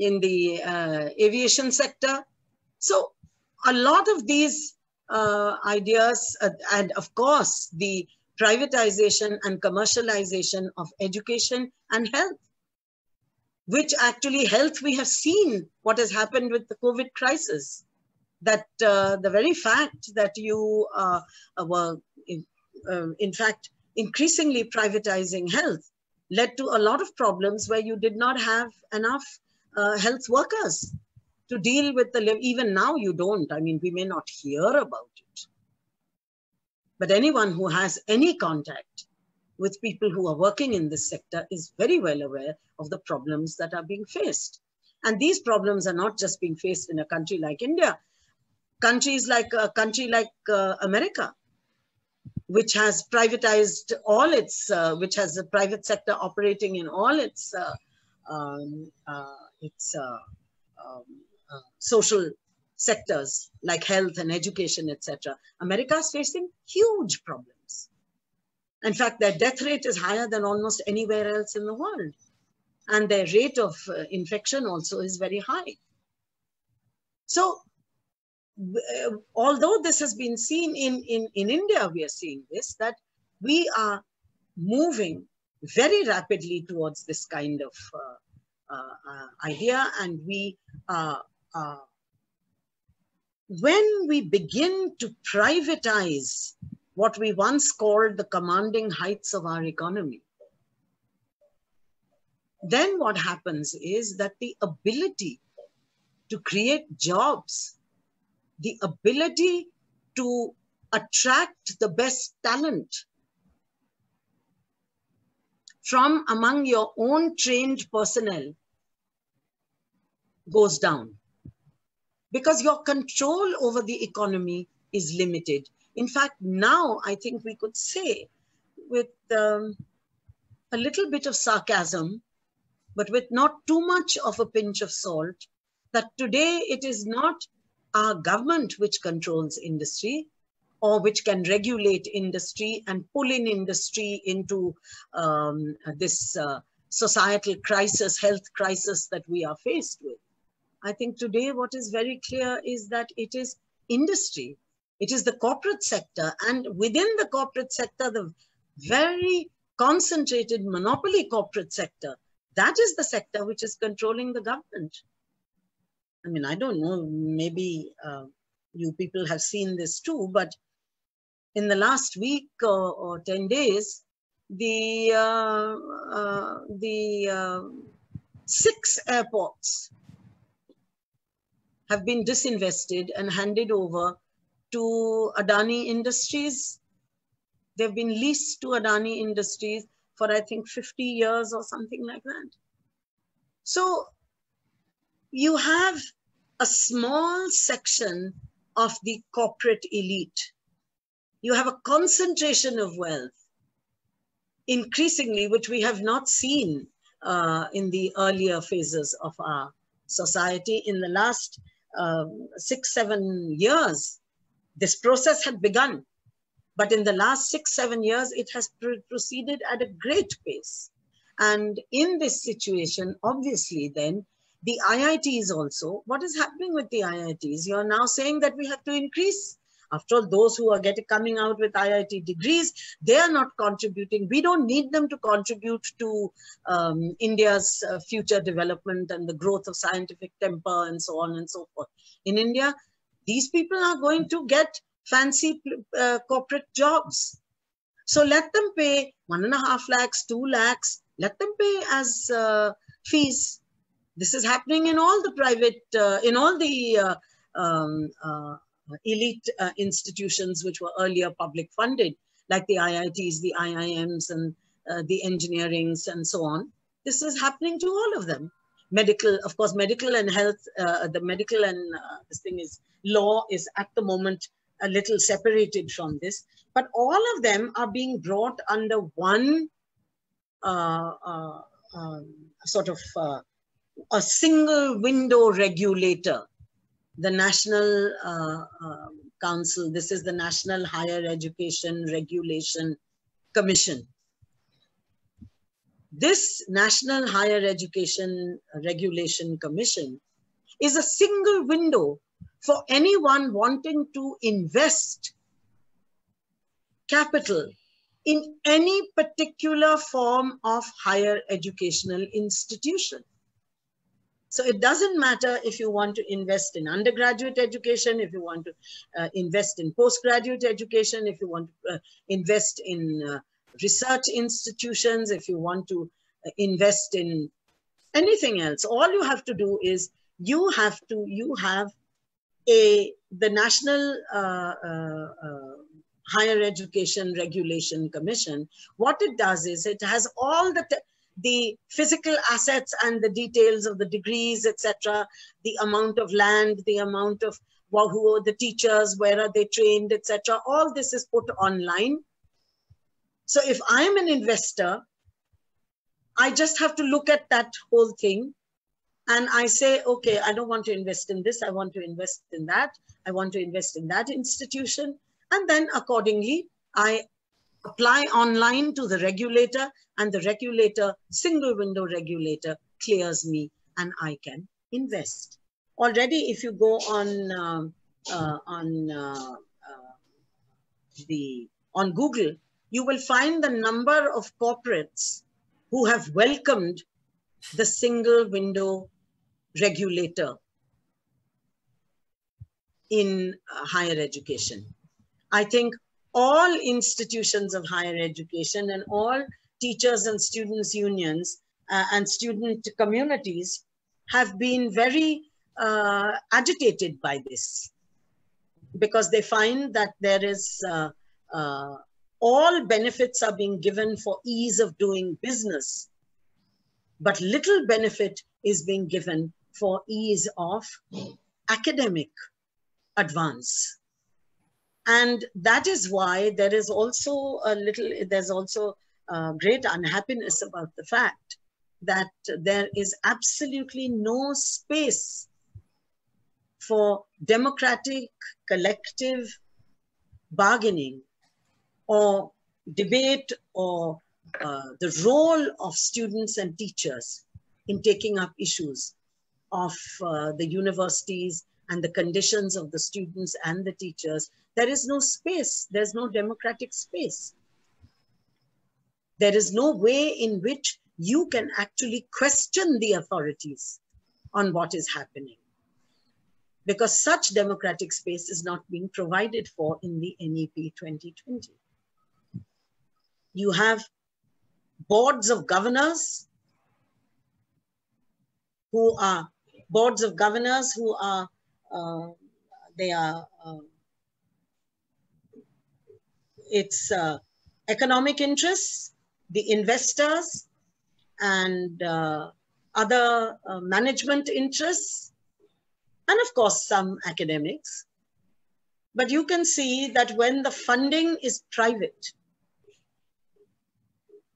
in the uh, aviation sector. So a lot of these uh, ideas, uh, and of course, the privatization and commercialization of education and health, which actually health, we have seen what has happened with the COVID crisis. That uh, the very fact that you uh, were, in, uh, in fact, increasingly privatizing health led to a lot of problems where you did not have enough uh, health workers to deal with the even now you don't. I mean we may not hear about it. But anyone who has any contact with people who are working in this sector is very well aware of the problems that are being faced. And these problems are not just being faced in a country like india. Countries like a country like uh, america which has privatized all its uh, which has the private sector operating in all its uh, um, uh, its uh, um, uh, social sectors like health and education, etc. America is facing huge problems. In fact, their death rate is higher than almost anywhere else in the world. And their rate of uh, infection also is very high. So, uh, although this has been seen in, in, in India, we are seeing this, that we are moving very rapidly towards this kind of uh, uh, idea. And we uh, when we begin to privatize what we once called the commanding heights of our economy, then what happens is that the ability to create jobs, the ability to attract the best talent from among your own trained personnel goes down because your control over the economy is limited. In fact, now I think we could say with um, a little bit of sarcasm, but with not too much of a pinch of salt, that today it is not our government which controls industry or which can regulate industry and pull in industry into um, this uh, societal crisis, health crisis that we are faced with. I think today what is very clear is that it is industry, it is the corporate sector, and within the corporate sector, the very concentrated monopoly corporate sector, that is the sector which is controlling the government. I mean, I don't know, maybe uh, you people have seen this too, but in the last week or, or 10 days, the, uh, uh, the uh, six airports have been disinvested and handed over to Adani Industries. They've been leased to Adani Industries for, I think, 50 years or something like that. So you have a small section of the corporate elite. You have a concentration of wealth, increasingly, which we have not seen uh, in the earlier phases of our society. In the last um, six, seven years, this process had begun. But in the last six, seven years, it has pr proceeded at a great pace. And in this situation, obviously, then the IITs also, what is happening with the IITs? You're now saying that we have to increase. After all, those who are getting coming out with IIT degrees, they are not contributing. We don't need them to contribute to um, India's uh, future development and the growth of scientific temper and so on and so forth. In India, these people are going to get fancy uh, corporate jobs. So let them pay one and a half lakhs, two lakhs, let them pay as uh, fees. This is happening in all the private, uh, in all the uh, um, uh, elite uh, institutions which were earlier public funded, like the IITs, the IIMs, and the engineerings, and so on. This is happening to all of them. Medical, of course, medical and health, the medical and this thing is law is at the moment a little separated from this, but all of them are being brought under one uh, uh, um, sort of uh, a single window regulator, the National uh, um, Council. This is the National Higher Education Regulation Commission. This National Higher Education Regulation Commission is a single window for anyone wanting to invest capital in any particular form of higher educational institution. So it doesn't matter if you want to invest in undergraduate education, if you want to uh, invest in postgraduate education, if you want to uh, invest in uh, research institutions, if you want to uh, invest in anything else. All you have to do is you have to, you have a, the National uh, uh, Higher Education Regulation Commission, what it does is it has all the, the physical assets and the details of the degrees, etc., the amount of land, the amount of well, who are the teachers, where are they trained, etc. All this is put online. So if I'm an investor, I just have to look at that whole thing and I say, okay, I don't want to invest in this. I want to invest in that. I want to invest in that institution. And then accordingly, I apply online to the regulator and the regulator, single window regulator, clears me and I can invest. Already, if you go on um, uh, on uh, uh, the on Google, you will find the number of corporates who have welcomed the single window regulator in higher education. I think all institutions of higher education and all teachers and students unions uh, and student communities have been very uh, agitated by this because they find that there is uh, uh all benefits are being given for ease of doing business but little benefit is being given for ease of academic advance. And that is why there is also a little, there's also a great unhappiness about the fact that there is absolutely no space for democratic, collective bargaining or debate or uh, the role of students and teachers in taking up issues of uh, the universities and the conditions of the students and the teachers, there is no space. There's no democratic space. There is no way in which you can actually question the authorities on what is happening. Because such democratic space is not being provided for in the NEP 2020. You have boards of governors who are boards of governors who are, uh, they are, uh, it's uh, economic interests, the investors, and uh, other uh, management interests, and of course some academics. But you can see that when the funding is private,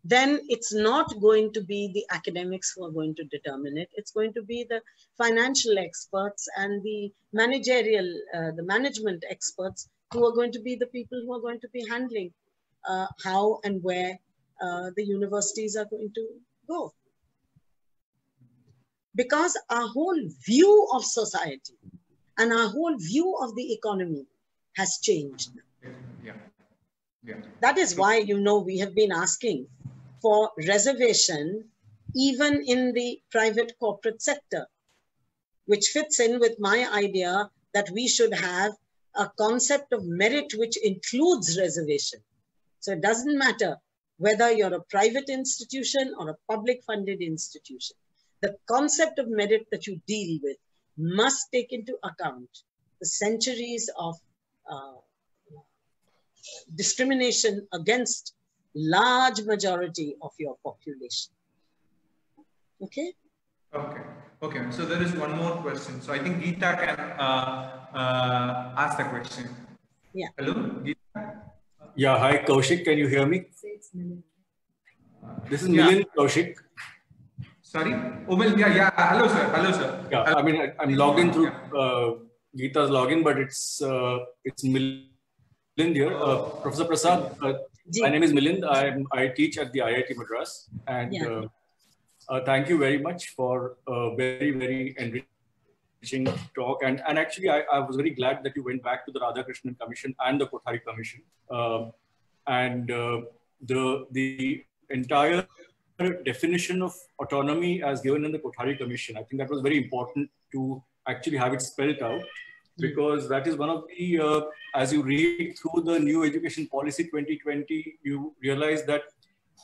then it's not going to be the academics who are going to determine it. It's going to be the financial experts and the managerial, uh, the management experts who are going to be the people who are going to be handling uh, how and where uh, the universities are going to go. Because our whole view of society and our whole view of the economy has changed. Yeah. Yeah. That is why, you know, we have been asking for reservation even in the private corporate sector, which fits in with my idea that we should have a concept of merit which includes reservation. So it doesn't matter whether you're a private institution or a public funded institution. The concept of merit that you deal with must take into account the centuries of uh, discrimination against large majority of your population. Okay? Okay. Okay. So there is one more question. So I think Geeta can uh, uh, ask the question. Yeah. Hello, Geeta? Yeah, hi Kaushik, can you hear me? This is Yeah. Milind Kaushik. Sorry? Oh, well, yeah, yeah. Hello, sir. Hello, sir. Yeah, I mean, I, I'm logged in through uh, Geeta's login, but it's uh, it's Milind here. Uh, Professor Prasad, uh, my name is Milind. I'm, I teach at the IIT Madras. And Yeah. uh, uh, thank you very much for a very, very enriching talk. And, and actually, I, I was very glad that you went back to the Radhakrishnan Commission and the Kothari Commission. Um, and uh, the, the entire definition of autonomy as given in the Kothari Commission, I think that was very important to actually have it spelled out because that is one of the, uh, as you read through the new education policy 2020, you realize that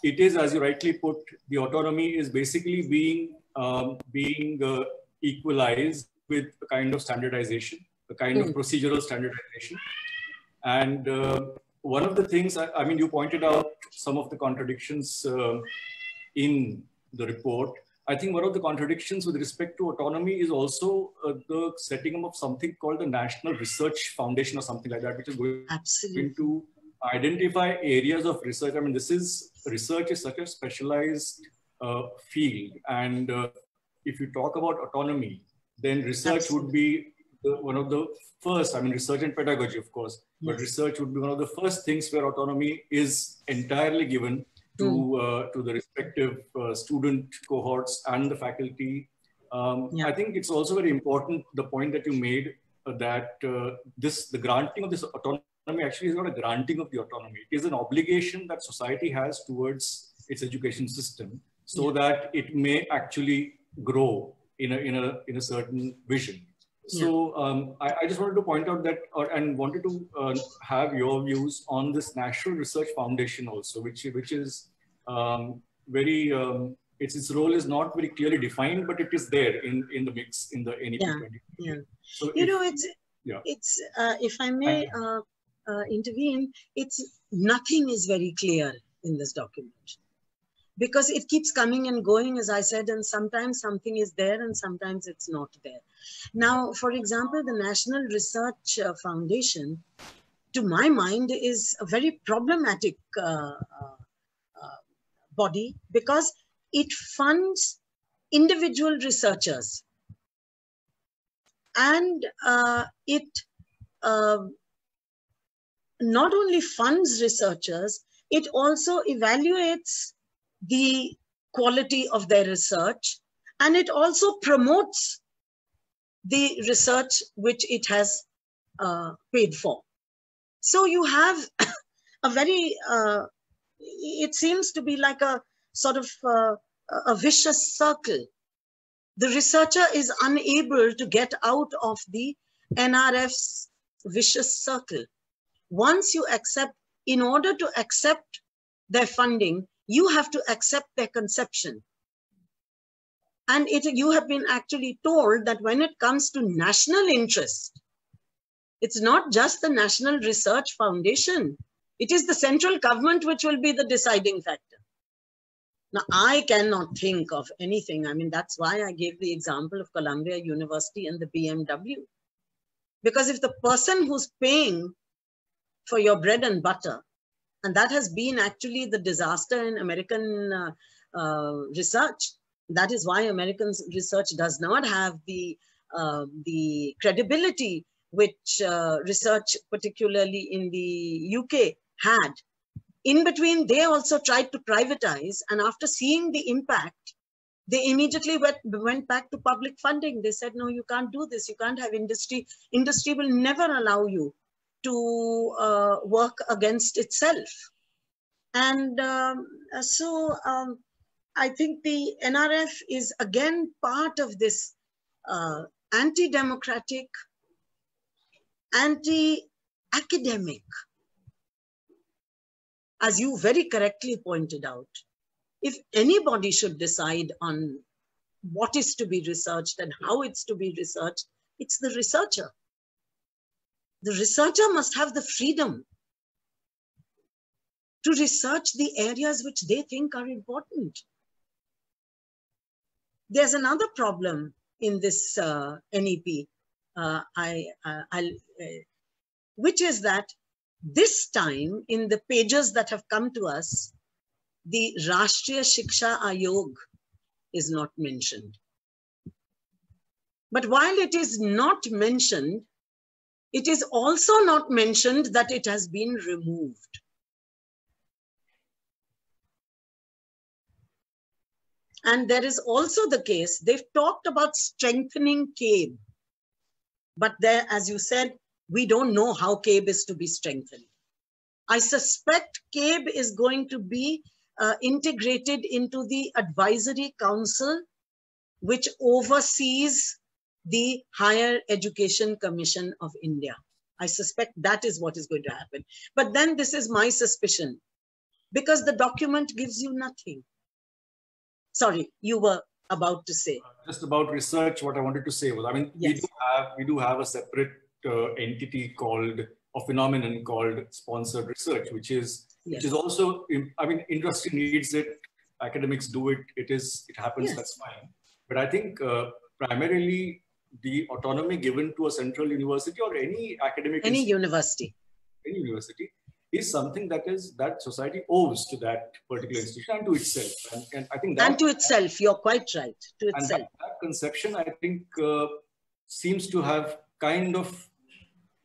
it is, as you rightly put, the autonomy is basically being, um, being uh, equalized with a kind of standardization, a kind of Hmm. procedural standardization. And uh, one of the things, I, I mean, you pointed out some of the contradictions uh, in the report. I think one of the contradictions with respect to autonomy is also uh, the setting up of something called the National Research Foundation or something like that, which is going Absolutely. to identify areas of research. I mean, this is research is such a specialized uh, field, and uh, if you talk about autonomy, then research would be the, one of the first. I mean, research and pedagogy, of course, but research would be one of the first things where autonomy is entirely given to uh, to the respective uh, student cohorts and the faculty. Um, Yeah. I think it's also very important the point that you made uh, that uh, this the granting of this autonomy actually is not a granting of the autonomy. It is an obligation that society has towards its education system so that it may actually grow in a in a in a certain vision. So um, I, I just wanted to point out that, or, and wanted to uh, have your views on this National Research Foundation also, which which is um, very um, its its role is not very clearly defined, but it is there in in the mix in the NEP Yeah, yeah. So You if- know, it's, Yeah. it's uh, if I may uh, uh, intervene, it's nothing is very clear in this document because it keeps coming and going, as I said, and sometimes something is there and sometimes it's not there. Now, for example, the National Research uh, Foundation, to my mind, is a very problematic uh, uh, uh, body because it funds individual researchers and uh, it uh, not only funds researchers, it also evaluates the quality of their research and it also promotes the research which it has uh, paid for. So you have a very, uh, it seems to be like a sort of uh, a vicious circle the researcher is unable to get out of the NRF's vicious circle. Once you accept, in order to accept their funding, you have to accept their conception. And it, you have been actually told that when it comes to national interest, it's not just the National Research Foundation, it is the central government which will be the deciding factor. Now, I cannot think of anything. I mean, that's why I gave the example of Columbia University and the BMW. Because if the person who's paying for your bread and butter, and that has been actually the disaster in American uh, uh, research, that is why American research does not have the, uh, the credibility which uh, research, particularly in the UK, had in between, they also tried to privatize. And after seeing the impact, they immediately went, went back to public funding. They said, no, you can't do this. You can't have industry. Industry will never allow you to uh, work against itself. And um, so um, I think the NRF is again part of this uh, anti-democratic, anti-academic, as you very correctly pointed out. If anybody should decide on what is to be researched and how it's to be researched, it's the researcher. The researcher must have the freedom to research the areas which they think are important. There's another problem in this uh, NEP, uh, I, uh, uh, which is that this time in the pages that have come to us, the Rashtriya Shiksha Ayog is not mentioned. But while it is not mentioned, it is also not mentioned that it has been removed. And there is also the case, they've talked about strengthening CABE. But there, as you said, we don't know how CABE is to be strengthened. I suspect CABE is going to be uh, integrated into the advisory council, which oversees the Higher Education Commission of India. I suspect that is what is going to happen. But then this is my suspicion because the document gives you nothing. Sorry, you were about to say. Just about research, what I wanted to say was, I mean, yes. we do have we do have a separate uh, entity called a phenomenon called sponsored research, which is yes. which is also, I mean, industry needs it, academics do it, it is it happens, yes. that's fine. But I think uh, primarily the autonomy given to a central university or any academic any university any university is something that is that society owes to that particular institution and to itself. And, and I think that, and to itself, you're quite right. To itself. That, that, conception, I think, uh, seems to have kind of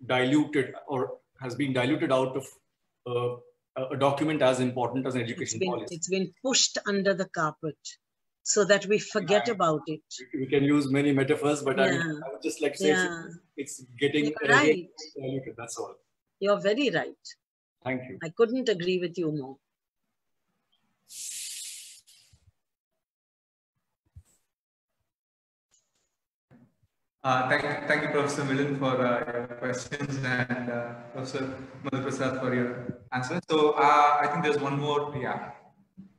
diluted or has been diluted out of uh, a document as important as an education it's been, policy. It's been pushed under the carpet so that we forget yeah, about it. We can use many metaphors, but yeah. I, mean, I would just like to say yeah. it's, it's, getting right. diluted. That's all. You're very right. Thank you. I couldn't agree with you more. Uh, thank, thank you, Professor Milind, for uh, your questions and uh, Professor Madhu Prasad for your answers. So uh, I think there's one more, yeah.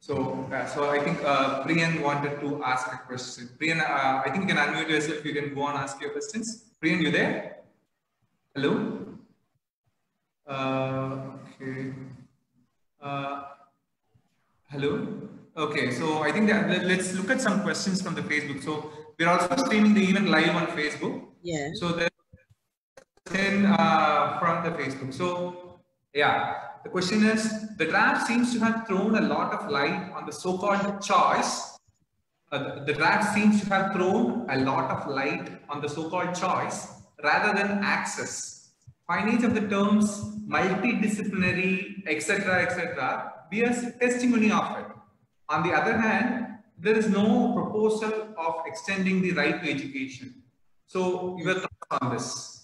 So, uh, so I think uh, Priyan wanted to ask a question. Priyan, uh, I think you can unmute yourself. You can go on ask your questions. Priyan, you there? Hello? Uh, okay. Uh, hello. Okay, so I think that let's look at some questions from the Facebook. So we're also streaming the event live on Facebook. Yeah. So then uh, from the Facebook. So yeah, the question is the draft seems to have thrown a lot of light on the so-called choice. Uh, the draft seems to have thrown a lot of light on the so-called choice rather than access find each of the terms multidisciplinary, etc., etc., be a testimony of it. On the other hand, there is no proposal of extending the right to education. So, your thoughts on this?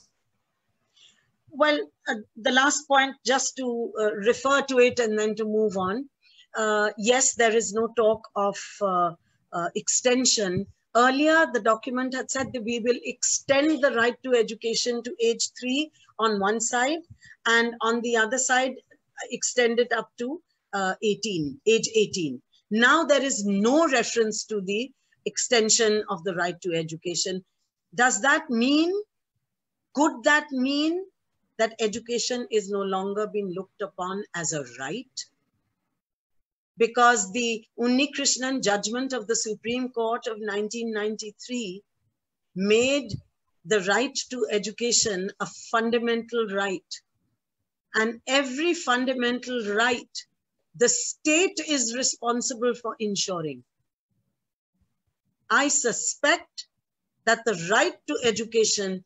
Well, uh, the last point, just to uh, refer to it and then to move on. Uh, yes, there is no talk of uh, uh, extension Earlier, the document had said that we will extend the right to education to age three on one side, and on the other side, extend it up to uh, 18, age 18. Now there is no reference to the extension of the right to education. Does that mean, could that mean that education is no longer being looked upon as a right? because the Unnikrishnan judgment of the Supreme Court of 1993 made the right to education a fundamental right. And every fundamental right, the state is responsible for ensuring. I suspect that the right to education,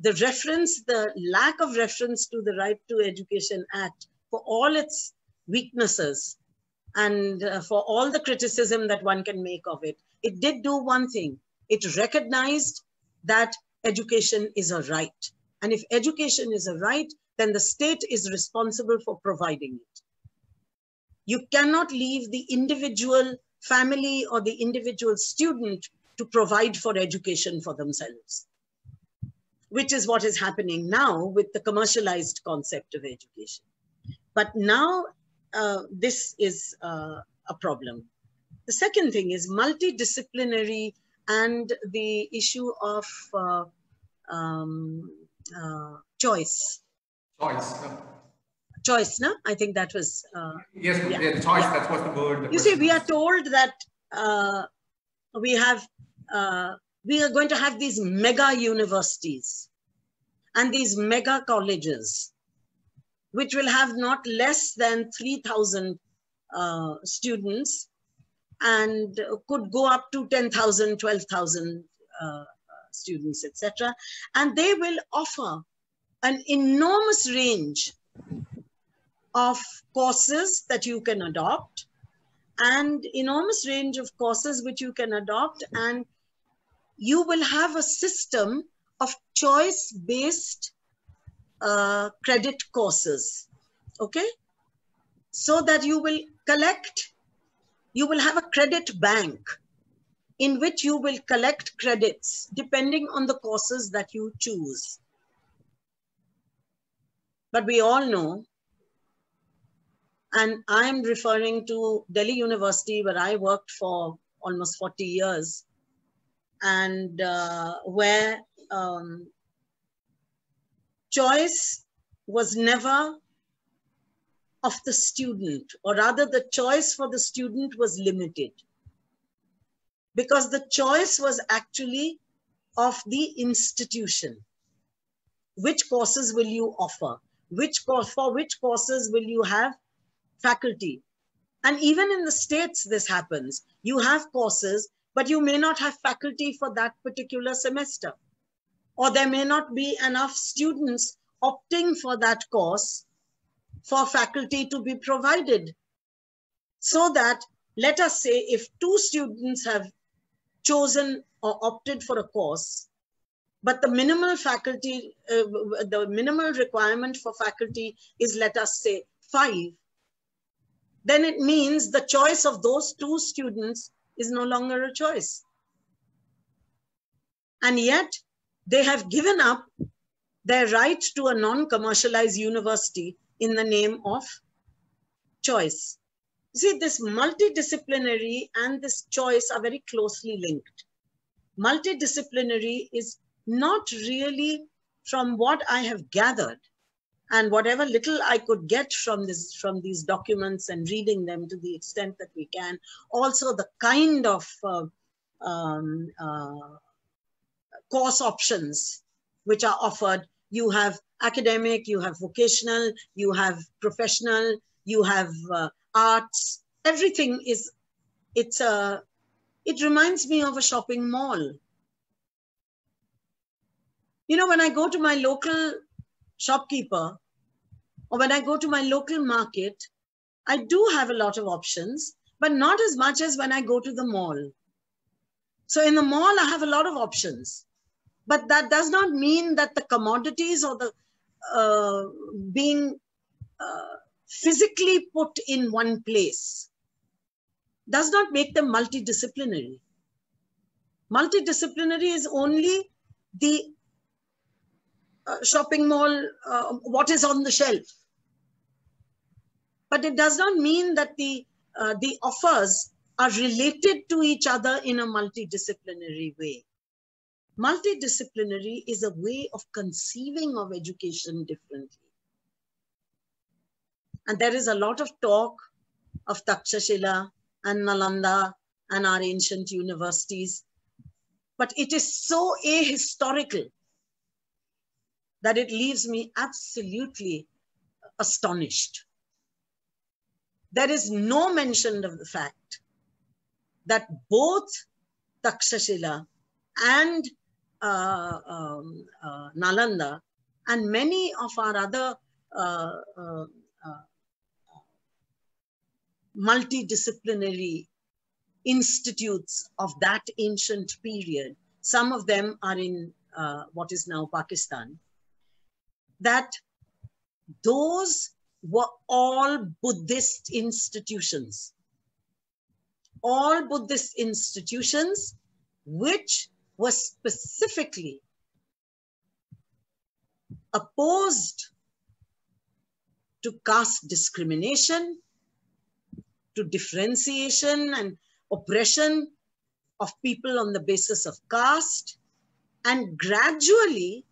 the reference, the lack of reference to the Right to Education Act for all its weaknesses and uh, for all the criticism that one can make of it, it did do one thing. It recognized that education is a right. And if education is a right, then the state is responsible for providing it. You cannot leave the individual family or the individual student to provide for education for themselves, which is what is happening now with the commercialized concept of education. But now uh, this is uh, a problem. The second thing is multidisciplinary and the issue of uh, um, uh, choice. Choice. Choice, no? I think that was. Uh, yes, yeah. yeah, choice, yeah. that was the word. you see, we are told that uh, we have, we are going to have these mega universities and these mega colleges which will have not less than 3,000 uh, students and could go up to 10,000, 12,000 uh, students, etc. And they will offer an enormous range of courses that you can adopt and enormous range of courses which you can adopt and you will have a system of choice-based uh, credit courses, okay? So that you will collect, you will have a credit bank in which you will collect credits depending on the courses that you choose. But we all know, and I'm referring to Delhi University where I worked for almost 40 years and uh, where um, choice was never of the student, or rather, the choice for the student was limited because the choice was actually of the institution. Which courses will you offer? Which for which courses will you have faculty? And even in the States, this happens. You have courses, but you may not have faculty for that particular semester or there may not be enough students opting for that course for faculty to be provided. So that, let us say, if two students have chosen or opted for a course, but the minimal faculty, uh, the minimal requirement for faculty is, let us say, five, then it means the choice of those two students is no longer a choice. And yet, they have given up their right to a non-commercialized university in the name of choice. See, this multidisciplinary and this choice are very closely linked. Multidisciplinary is not really from what I have gathered and whatever little I could get from this from these documents and reading them to the extent that we can. Also, the kind of uh, um, uh, course options which are offered. You have academic, you have vocational, you have professional, you have uh, arts. Everything is, it's a, it reminds me of a shopping mall. You know, when I go to my local shopkeeper or when I go to my local market, I do have a lot of options, but not as much as when I go to the mall. So in the mall, I have a lot of options. But that does not mean that the commodities or the uh, being uh, physically put in one place does not make them multidisciplinary. Multidisciplinary is only the uh, shopping mall, uh, what is on the shelf. But it does not mean that the, uh, the offers are related to each other in a multidisciplinary way. Multidisciplinary is a way of conceiving of education differently. And there is a lot of talk of Takshashila and Nalanda and our ancient universities. But it is so ahistorical that it leaves me absolutely astonished. There is no mention of the fact that both Takshashila and uh, um, uh, Nalanda, and many of our other uh, multidisciplinary institutes of that ancient period. Some of them are in uh, what is now Pakistan. That those were all Buddhist institutions. All Buddhist institutions which were specifically opposed to caste discrimination, to differentiation and oppression of people on the basis of caste, and gradually,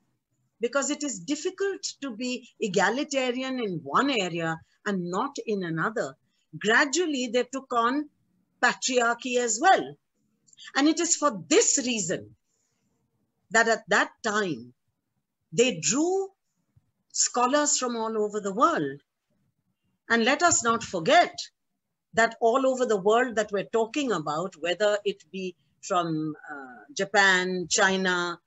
because it is difficult to be egalitarian in one area and not in another, gradually they took on patriarchy as well. And it is for this reason that at that time they drew scholars from all over the world. And let us not forget that all over the world that we're talking about, whether it be from uh, Japan, China,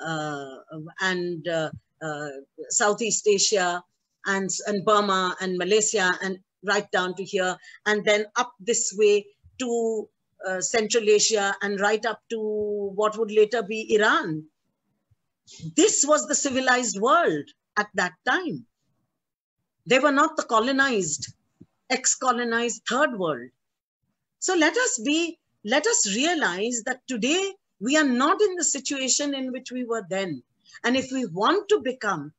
and uh, uh, Southeast Asia, and, and Burma, and Malaysia, and right down to here, and then up this way to uh, Central Asia, and right up to what would later be Iran. This was the civilized world at that time. They were not the colonized, ex-colonized third world. So let us be, let us realize that today we are not in the situation in which we were then. And if we want to become,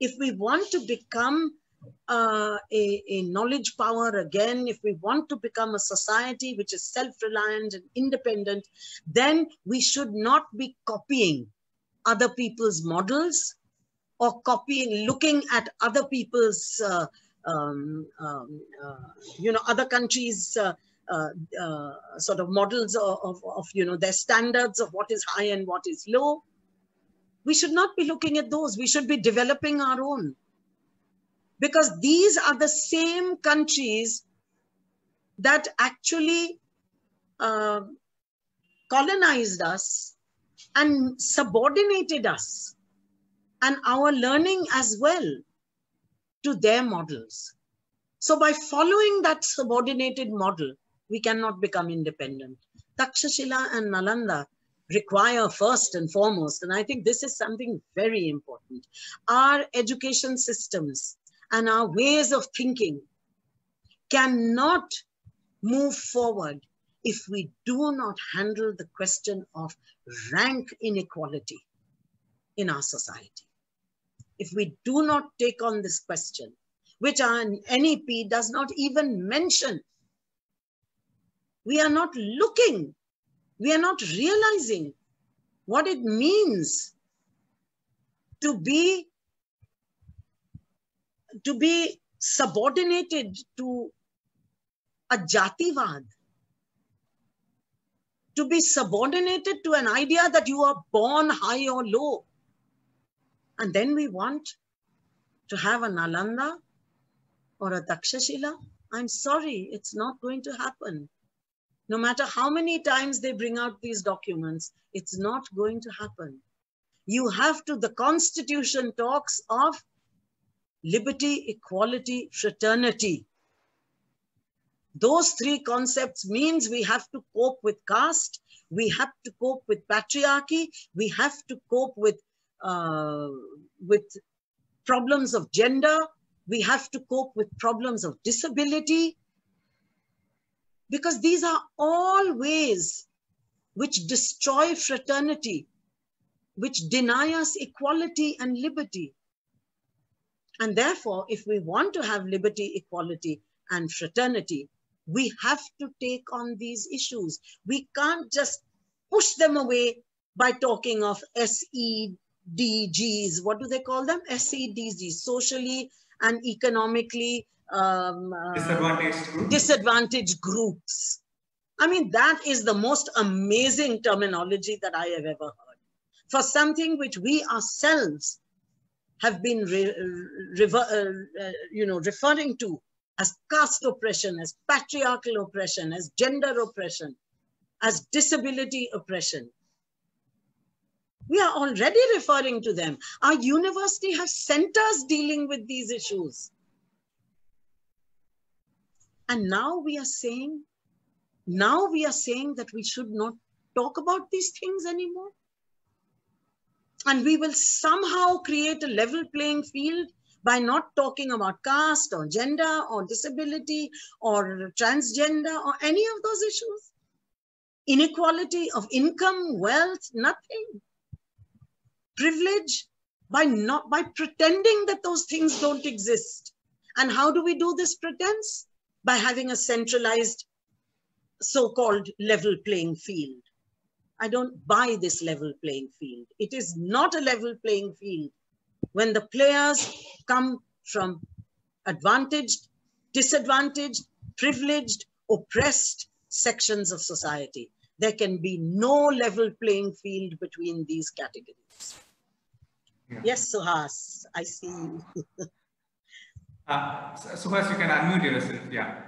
if we want to become uh, a, a knowledge power again, if we want to become a society which is self-reliant and independent, then we should not be copying other people's models or copying, looking at other people's, uh, um, um, uh, you know, other countries' uh, sort of models of, of, of, you know, their standards of what is high and what is low. We should not be looking at those. We should be developing our own. Because these are the same countries that actually uh, colonized us and subordinated us and our learning as well to their models. So by following that subordinated model, we cannot become independent. Takshashila and Nalanda require first and foremost, and I think this is something very important, our education systems and our ways of thinking cannot move forward if we do not handle the question of rank inequality in our society if we do not take on this question, which our NEP does not even mention, we are not looking, we are not realizing what it means to be to be subordinated to a jativad, to be subordinated to an idea that you are born high or low. And then we want to have a Nalanda or a Takshashila. I'm sorry, it's not going to happen. No matter how many times they bring out these documents, it's not going to happen. You have to, the constitution talks of liberty, equality, fraternity. Those three concepts means we have to cope with caste, we have to cope with patriarchy, we have to cope with uh, with problems of gender. We have to cope with problems of disability. Because these are all ways which destroy fraternity, which deny us equality and liberty. And therefore, if we want to have liberty, equality, and fraternity, we have to take on these issues. We can't just push them away by talking of SEDGs. What do they call them? SEDGs, socially and economically um, uh, disadvantaged, groups. disadvantaged groups. I mean, that is the most amazing terminology that I have ever heard. For something which we ourselves have been, re, re, uh, uh, you know, referring to as caste oppression, as patriarchal oppression, as gender oppression, as disability oppression. We are already referring to them. Our university has centers dealing with these issues. And now we are saying, now we are saying that we should not talk about these things anymore. And we will somehow create a level playing field by not talking about caste or gender or disability or transgender or any of those issues. Inequality of income, wealth, nothing. Privilege by not by pretending that those things don't exist. And how do we do this pretense? By having a centralized so-called level playing field. I don't buy this level playing field. It is not a level playing field when the players come from advantaged, disadvantaged, privileged, oppressed sections of society. There can be no level playing field between these categories. Yeah. Yes, Suhas, I see you. uh, you can unmute yourself. Yeah.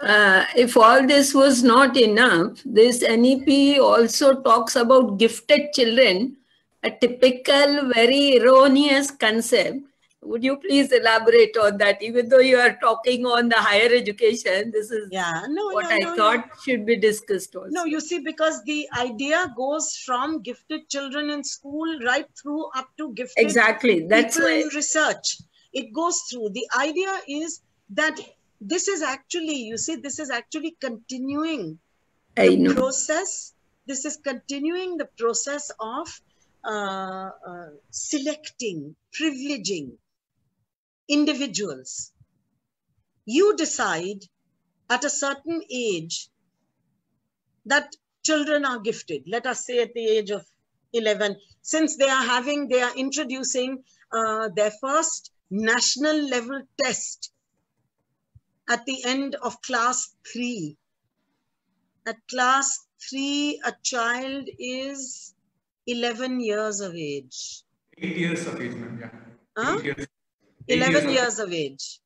Uh, if all this was not enough, this NEP also talks about gifted children a typical, very erroneous concept. Would you please elaborate on that? Even though you are talking on the higher education, this is yeah, no, what no, I no, thought should be discussed also. No, you see, because the idea goes from gifted children in school right through up to gifted exactly. That's people why... in research. It goes through. The idea is that this is actually, you see, this is actually continuing the process. This is continuing the process of uh, uh, selecting, privileging individuals. You decide at a certain age that children are gifted. Let us say at the age of 11, since they are having, they are introducing uh, their first national level test at the end of class three. At class three, a child is 11 years of age. Eight years of age, ma'am. Yeah. Huh? Eight years. Eight 11 years, years of, age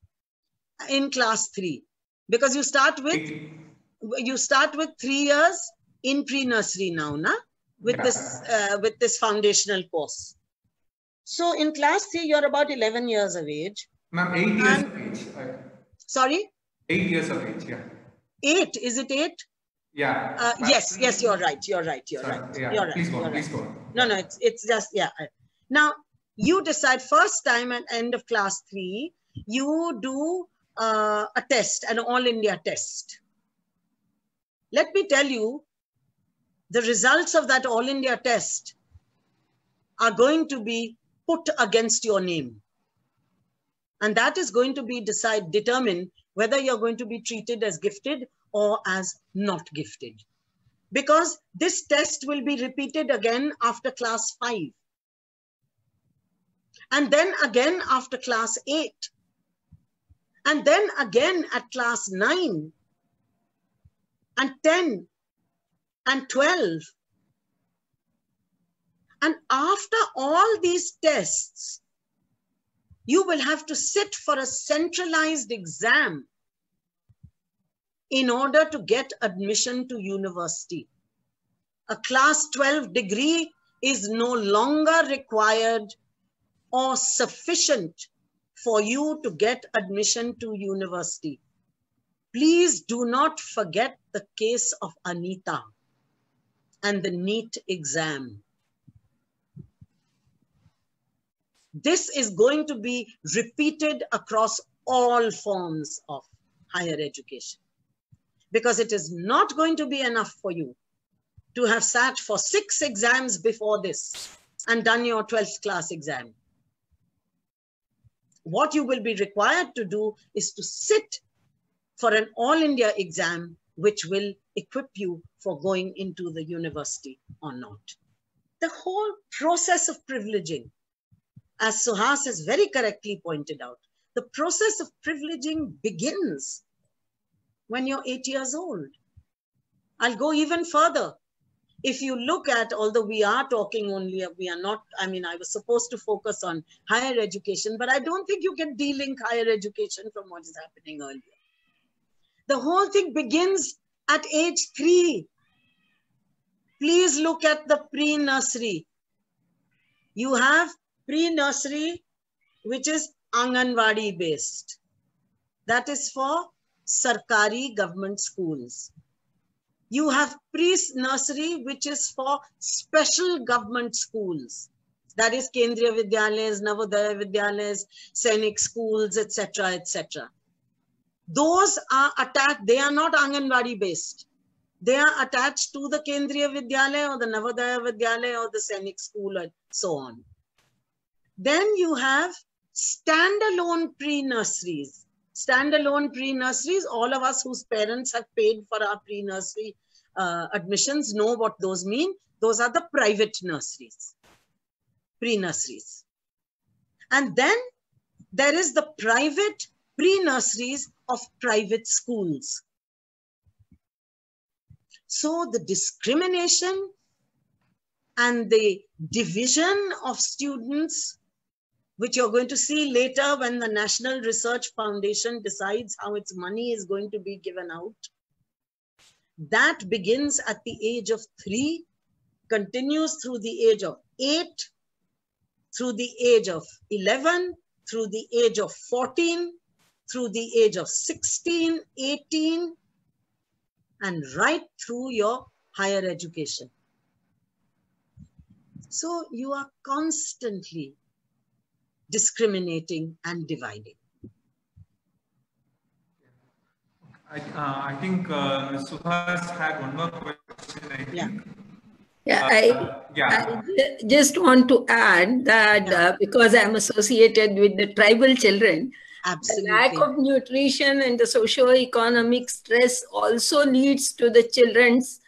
in class three. Because you start with, you start with three years in pre-nursery now, na? With yeah. this, uh, with this foundational course. So in class three, you're about 11 years of age. Ma'am, eight years and, of age. Sorry? Eight years of age, yeah. Eight, is it eight? Yeah. Uh, yes, yes, you're right. You're right. You're Sorry. right. Yeah. You're right. Please go. You're please right. go. No, no, it's it's just yeah. Now you decide first time at end of class three, you do uh, a test, an all India test. Let me tell you, the results of that all India test are going to be put against your name. And that is going to be decide, determine whether you're going to be treated as gifted or as not gifted. Because this test will be repeated again after class five. And then again after class eight. And then again at class nine and 10 and 12. And after all these tests, you will have to sit for a centralized exam in order to get admission to university. A class 12 degree is no longer required or sufficient for you to get admission to university. Please do not forget the case of Anita and the NEET exam. This is going to be repeated across all forms of higher education because it is not going to be enough for you to have sat for six exams before this and done your 12th class exam. What you will be required to do is to sit for an all India exam, which will equip you for going into the university or not. The whole process of privileging, as Suhas has very correctly pointed out, the process of privileging begins when you're eight years old. I'll go even further. If you look at, although we are talking only, we are not, I mean, I was supposed to focus on higher education, but I don't think you can de-link higher education from what is happening earlier. The whole thing begins at age three. Please look at the pre-nursery. You have pre-nursery, which is Anganwadi based. that is for Sarkari government schools. You have pre-nursery, which is for special government schools. That is Kendriya Vidyalayas, Navodaya Vidyalayas, Sainik schools, etc., etc. Those are attached, they are not Anganwadi based. They are attached to the Kendriya Vidyalaya or the Navodaya Vidyalaya or the Sainik school and so on. Then you have standalone pre-nurseries. Standalone pre-nurseries, all of us whose parents have paid for our pre-nursery uh, admissions know what those mean. Those are the private nurseries, pre-nurseries. And then there is the private pre-nurseries of private schools. So the discrimination and the division of students, which you're going to see later when the National Research Foundation decides how its money is going to be given out, that begins at the age of three, continues through the age of eight, through the age of 11, through the age of 14, through the age of 16, 18, and right through your higher education. So you are constantly discriminating and dividing. I, uh, I think uh, Suhas had one more question. I think. Yeah. Yeah, Uh, I, yeah. I just want to add that Yeah. uh, because I'm associated with the tribal children, Absolutely. the lack of nutrition and the socio-economic stress also leads to the children's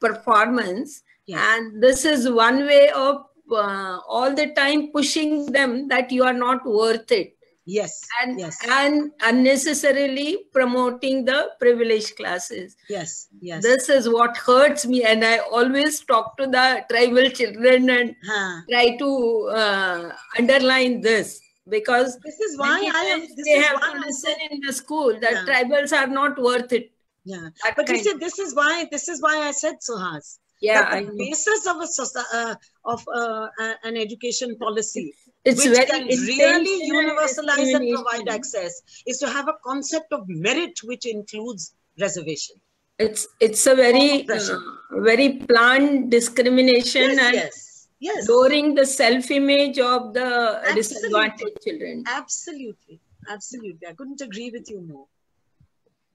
performance. Yeah. And this is one way of uh, all the time pushing them that you are not worth it Yes. and, yes. and unnecessarily promoting the privileged classes. yes. Yes. This is what hurts me. And I always talk to the tribal children and Huh. try to uh, underline this because This is why I am. They have why to listen said. in the school that Yeah. tribals are not worth it. Yeah. That But you see, this is why. This is why I said Suhas. Yeah, I the know. basis of a uh, of uh, an education policy it's which very can really universalize and provide access is to have a concept of merit which includes reservation. It's it's a very uh, very planned discrimination Yes, and yes, yes, lowering the self-image of the Absolutely. disadvantaged children, absolutely, absolutely. I couldn't agree with you more.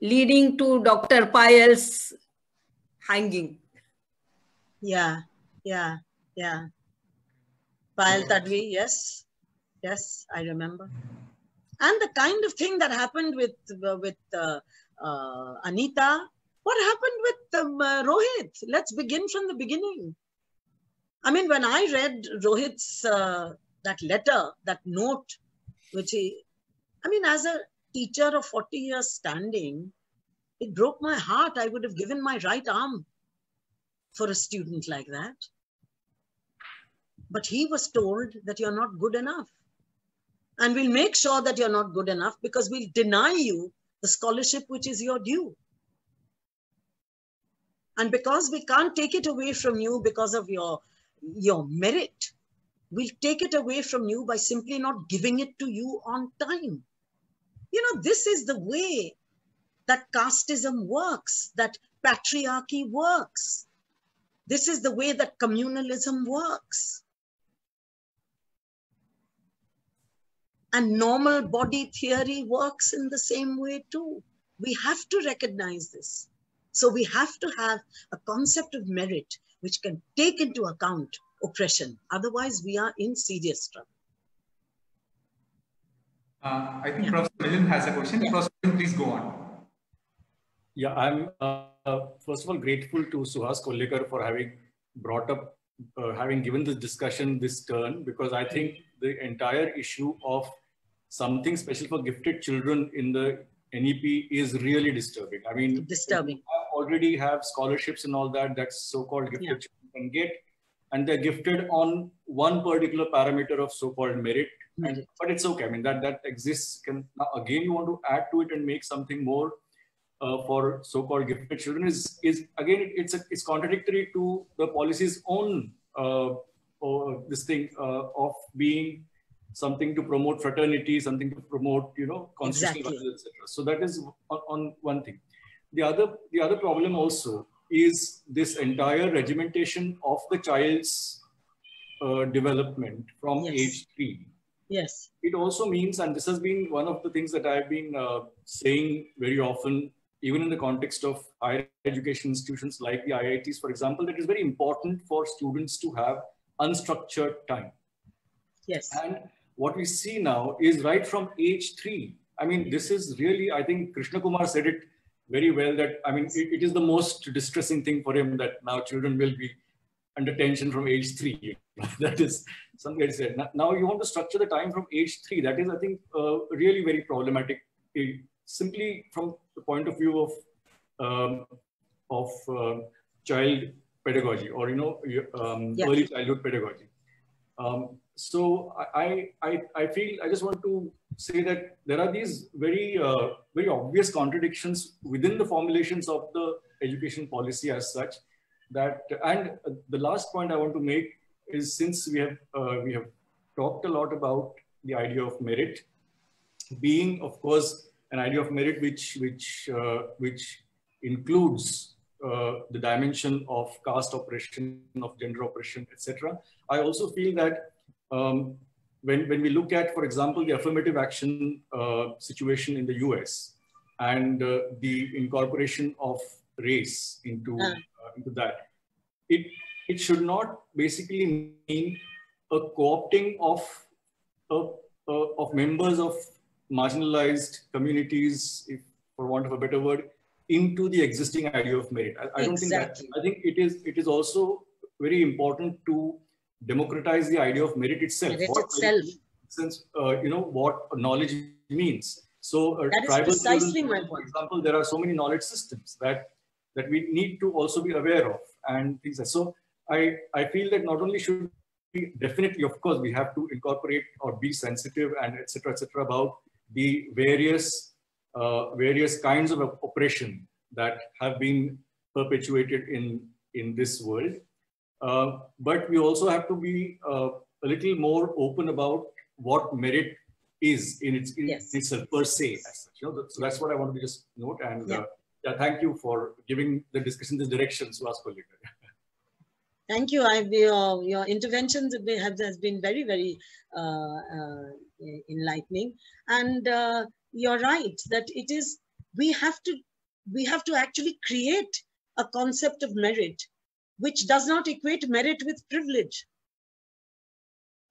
leading to Dr. Payal's hanging. Yeah, yeah, yeah. Payal Tadvi, yes, yes, I remember. And the kind of thing that happened with with uh, uh, Anita. What happened with um, uh, Rohit? Let's begin from the beginning. I mean, when I read Rohit's uh, that letter, that note, which he, I mean, as a teacher of 40 years standing, it broke my heart. I would have given my right arm for a student like that. But he was told that you're not good enough. And we'll make sure that you're not good enough because we'll deny you the scholarship which is your due. And because we can't take it away from you because of your, your merit, we'll take it away from you by simply not giving it to you on time. You know, this is the way that casteism works, that patriarchy works. This is the way that communalism works. And normal body theory works in the same way too. We have to recognize this. So we have to have a concept of merit which can take into account oppression. Otherwise, we are in serious trouble. Uh, I think Yeah. Professor Milind has a question. Yeah. Professor please go on. Yeah, I'm uh, first of all grateful to Suhas Kollekar for having brought up, uh, having given this discussion this turn, because I think the entire issue of something special for gifted children in the NEP is really disturbing. I mean, Disturbing. I already have scholarships and all that that so-called gifted Yeah. children can get, and they're gifted on one particular parameter of so-called merit. And, Merit. but it's okay. I mean, that that exists. Can now again you want to add to it and make something more uh, for so-called gifted children is is again it, it's a, it's contradictory to the policy's own uh, or this thing uh, of being something to promote fraternity, something to promote, you know, constitutional Exactly. etc. So that is on, on one thing. The other, the other problem also is this entire regimentation of the child's uh, development from Yes. age three Yes. it also means, and this has been one of the things that I've been uh, saying very often, even in the context of higher education institutions like the IITs, for example, that it's very important for students to have unstructured time. Yes. And what we see now is right from age three. I mean, this is really, I think Krishna Kumar said it very well that, I mean, it, it is the most distressing thing for him that now children will be under tension from age three. that is something I said. Now- Now you want to structure the time from age three. That is, I think, uh, really very problematic. Simply from the point of view of um, of uh, child pedagogy or you know um, Yeah. early childhood pedagogy. Um, so I, I I feel I just want to say that there are these very uh, very obvious contradictions within the formulations of the education policy as such that and the last point I want to make is since we have uh, we have talked a lot about the idea of merit being of course an idea of merit which which uh, which includes uh, the dimension of caste oppression of gender oppression etc i also feel that um, when, when we look at for example the affirmative action uh, situation in the us and uh, the incorporation of race into into that it it should not basically mean a co-opting of of, of members of marginalized communities, if for want of a better word, into the existing idea of merit. I, I don't think that. I think it is it is also very important to democratize the idea of merit itself. Merit What itself. Since uh, you know what knowledge means. So uh, That is tribal precisely my For example, there are so many knowledge systems that that we need to also be aware of and things. Like, so I I feel that not only should we definitely, of course, we have to incorporate or be sensitive and etc. etc. about the various uh, various kinds of oppression that have been perpetuated in in this world. Uh, but we also have to be uh, a little more open about what merit is in its in Yes. itself per se. As such. You know, so that's what I want to just note. And Yeah. uh, yeah, thank you for giving the discussion this direction, Suhas Kollikar. Thank you. I've, your, your interventions have been, have, has been very, very uh, uh, enlightening. And uh, you're right that it is, we have to, we have to actually create a concept of merit, which does not equate merit with privilege.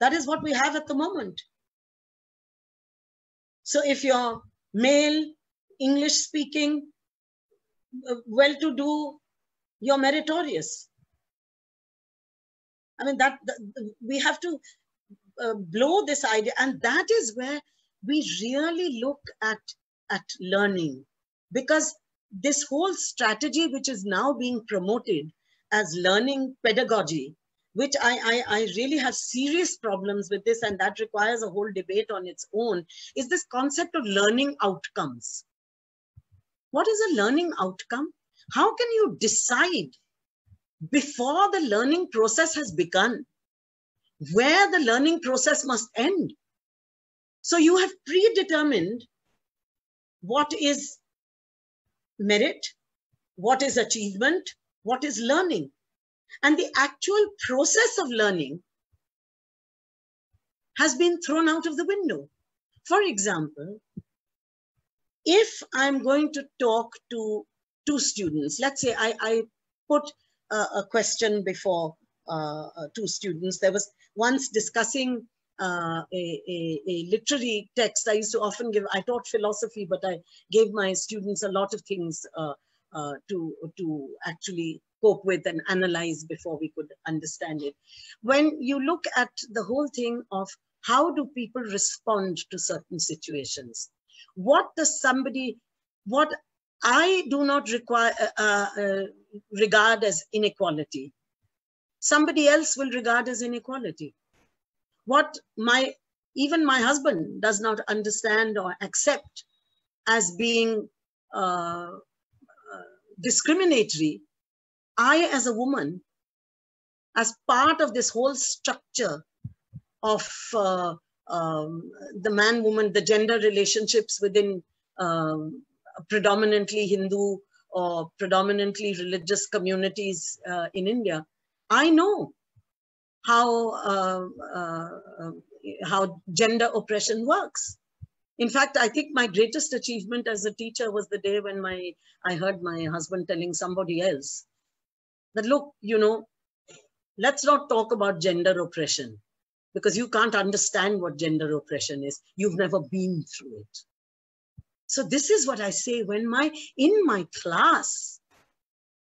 That is what we have at the moment. So if you're male, English speaking, well to do, you're meritorious. I mean, that, we have to uh, blow this idea. And that is where we really look at, at learning. Because this whole strategy, which is now being promoted as learning pedagogy, which I, I, I really have serious problems with this, and that requires a whole debate on its own, is this concept of learning outcomes. What is a learning outcome? How can you decide before the learning process has begun, where the learning process must end. So you have predetermined what is merit, what is achievement, what is learning. And the actual process of learning has been thrown out of the window. For example, if I'm going to talk to two students, let's say I, I put a, a question before uh, uh, two students. There was once discussing uh, a, a, a, literary text. I used to often give, I taught philosophy, but I gave my students a lot of things uh, uh, to, to actually cope with and analyze before we could understand it. When you look at the whole thing of how do people respond to certain situations? What does somebody, what I do not require, uh, uh, regard as inequality. Somebody else will regard as inequality. What my, even my husband does not understand or accept as being uh, discriminatory, I, as a woman, as part of this whole structure of uh, um, the man woman, the gender relationships within um, predominantly Hindu or predominantly religious communities uh, in India, I know how uh, uh, uh, how gender oppression works. In fact, I think my greatest achievement as a teacher was the day when my I heard my husband telling somebody else that look, you know, let's not talk about gender oppression because you can't understand what gender oppression is. You've never been through it. So this is what I say when my in my class,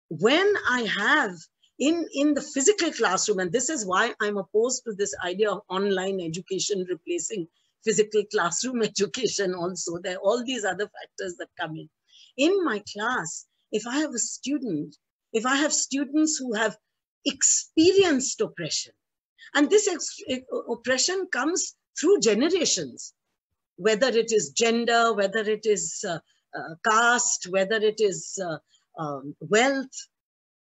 when I have in, in the physical classroom, and this is why I'm opposed to this idea of online education replacing physical classroom education also. There are all these other factors that come in. In my class, if I have a student, if I have students who have experienced oppression, and this eh, oppression comes through generations, whether it is gender, whether it is uh, uh, caste, whether it is uh, um, wealth,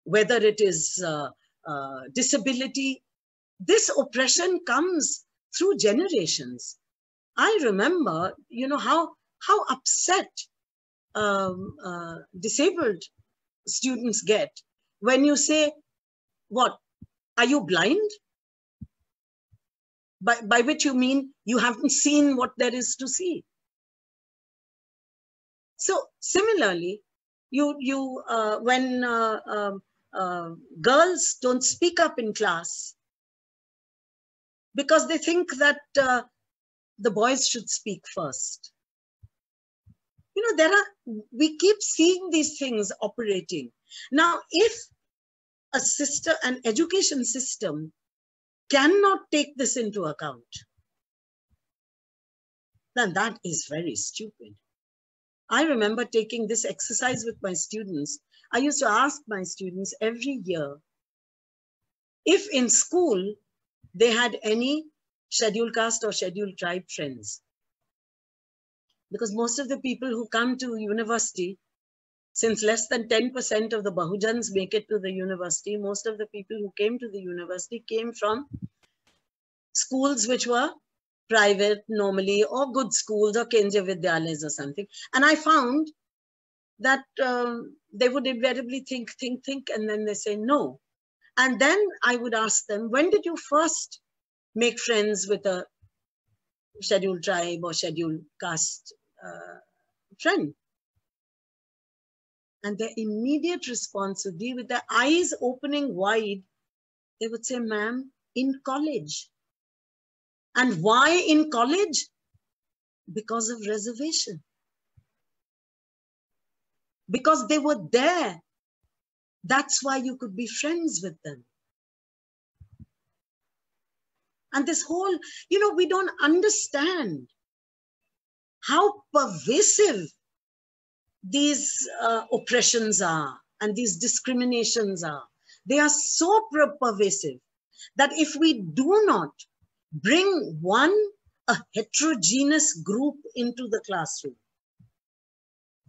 whether it is uh, uh, disability. This oppression comes through generations. I remember, you know, how, how upset um, disabled students get when you say, what, are you blind? By, by which you mean you haven't seen what there is to see. So similarly, you, you uh, when uh, um, uh, girls don't speak up in class because they think that uh, the boys should speak first. You know, there are, we keep seeing these things operating. Now, if a system, an education system cannot take this into account, then that is very stupid. I remember taking this exercise with my students I used to ask my students every year if in school they had any scheduled caste or scheduled tribe friends. Because most of the people who come to university, since less than 10% of the Bahujans make it to the university, most of the people who came to the university came from schools which were private normally or good schools or Kendriya Vidyalayas or something. And I found that um, they would invariably think, think, think, and then they say no. And then I would ask them, when did you first make friends with a scheduled tribe or scheduled caste uh, friend? And their immediate response would be with their eyes opening wide, they would say, ma'am, in college. And why in college? Because of reservation because they were there. That's why you could be friends with them. And this whole, you know, we don't understand how pervasive these uh, oppressions are and these discriminations are. They are so pervasive that if we do not bring one, a heterogeneous group into the classroom,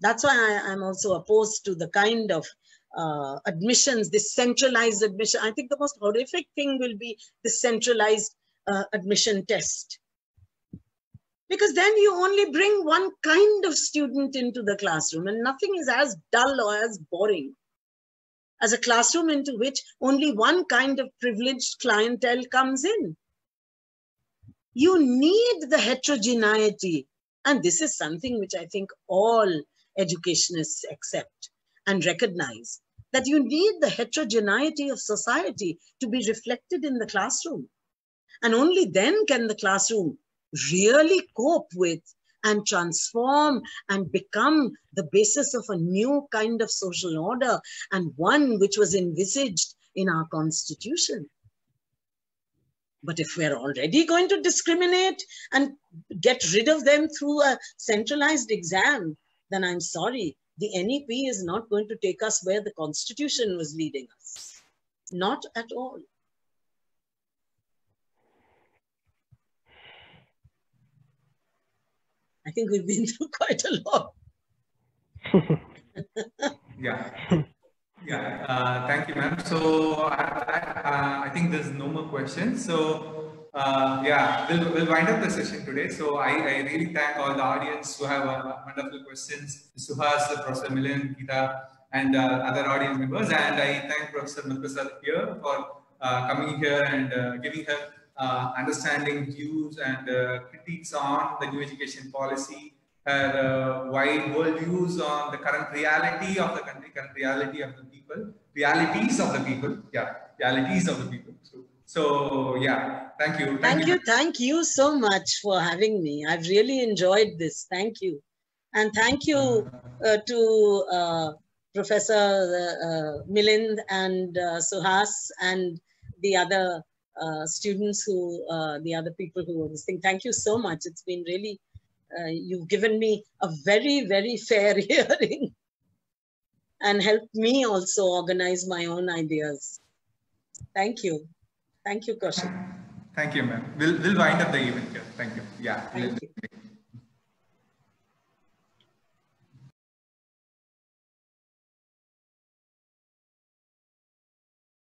that's why I, am also opposed to the kind of uh, admissions, this centralized admission. I think the most horrific thing will be the centralized uh, admission test. Because then you only bring one kind of student into the classroom and nothing is as dull or as boring as a classroom into which only one kind of privileged clientele comes in. You need the heterogeneity. And this is something which I think all educationists accept and recognize that you need the heterogeneity of society to be reflected in the classroom. And only then can the classroom really cope with and transform and become the basis of a new kind of social order and one which was envisaged in our constitution. But if we're already going to discriminate and get rid of them through a centralized exam, then I'm sorry, the NEP is not going to take us where the constitution was leading us. Not at all. I think we've been through quite a lot. yeah. Yeah, uh, thank you, ma'am. So I, I, uh, I, think there's no more questions. So uh, yeah, we'll, we'll wind up the session today. So I, I really thank all the audience who have uh, wonderful questions, Suhas, Professor Milind, Geeta, and uh, other audience members. And I thank Professor Madhukar here for uh, coming here and giving her uh, understanding views and critiques on the new education policy, her wide world views on the current reality of the country, current reality of the people, realities of the people, yeah, realities of the people. So, so yeah, thank you. Thank, thank you. you. Thank you so much for having me. I've really enjoyed this. Thank you. And thank you uh, to uh, Professor uh, uh, Milind and uh, Suhas and the other uh, students who, the other people who were listening. Thank you so much. It's been really, you've given me a very, very fair hearing and helped me also organize my own ideas. Thank you. Thank you, Kaushik. Thank you, ma'am. We'll, we'll wind up the event here. Thank you. Yeah. Thank you.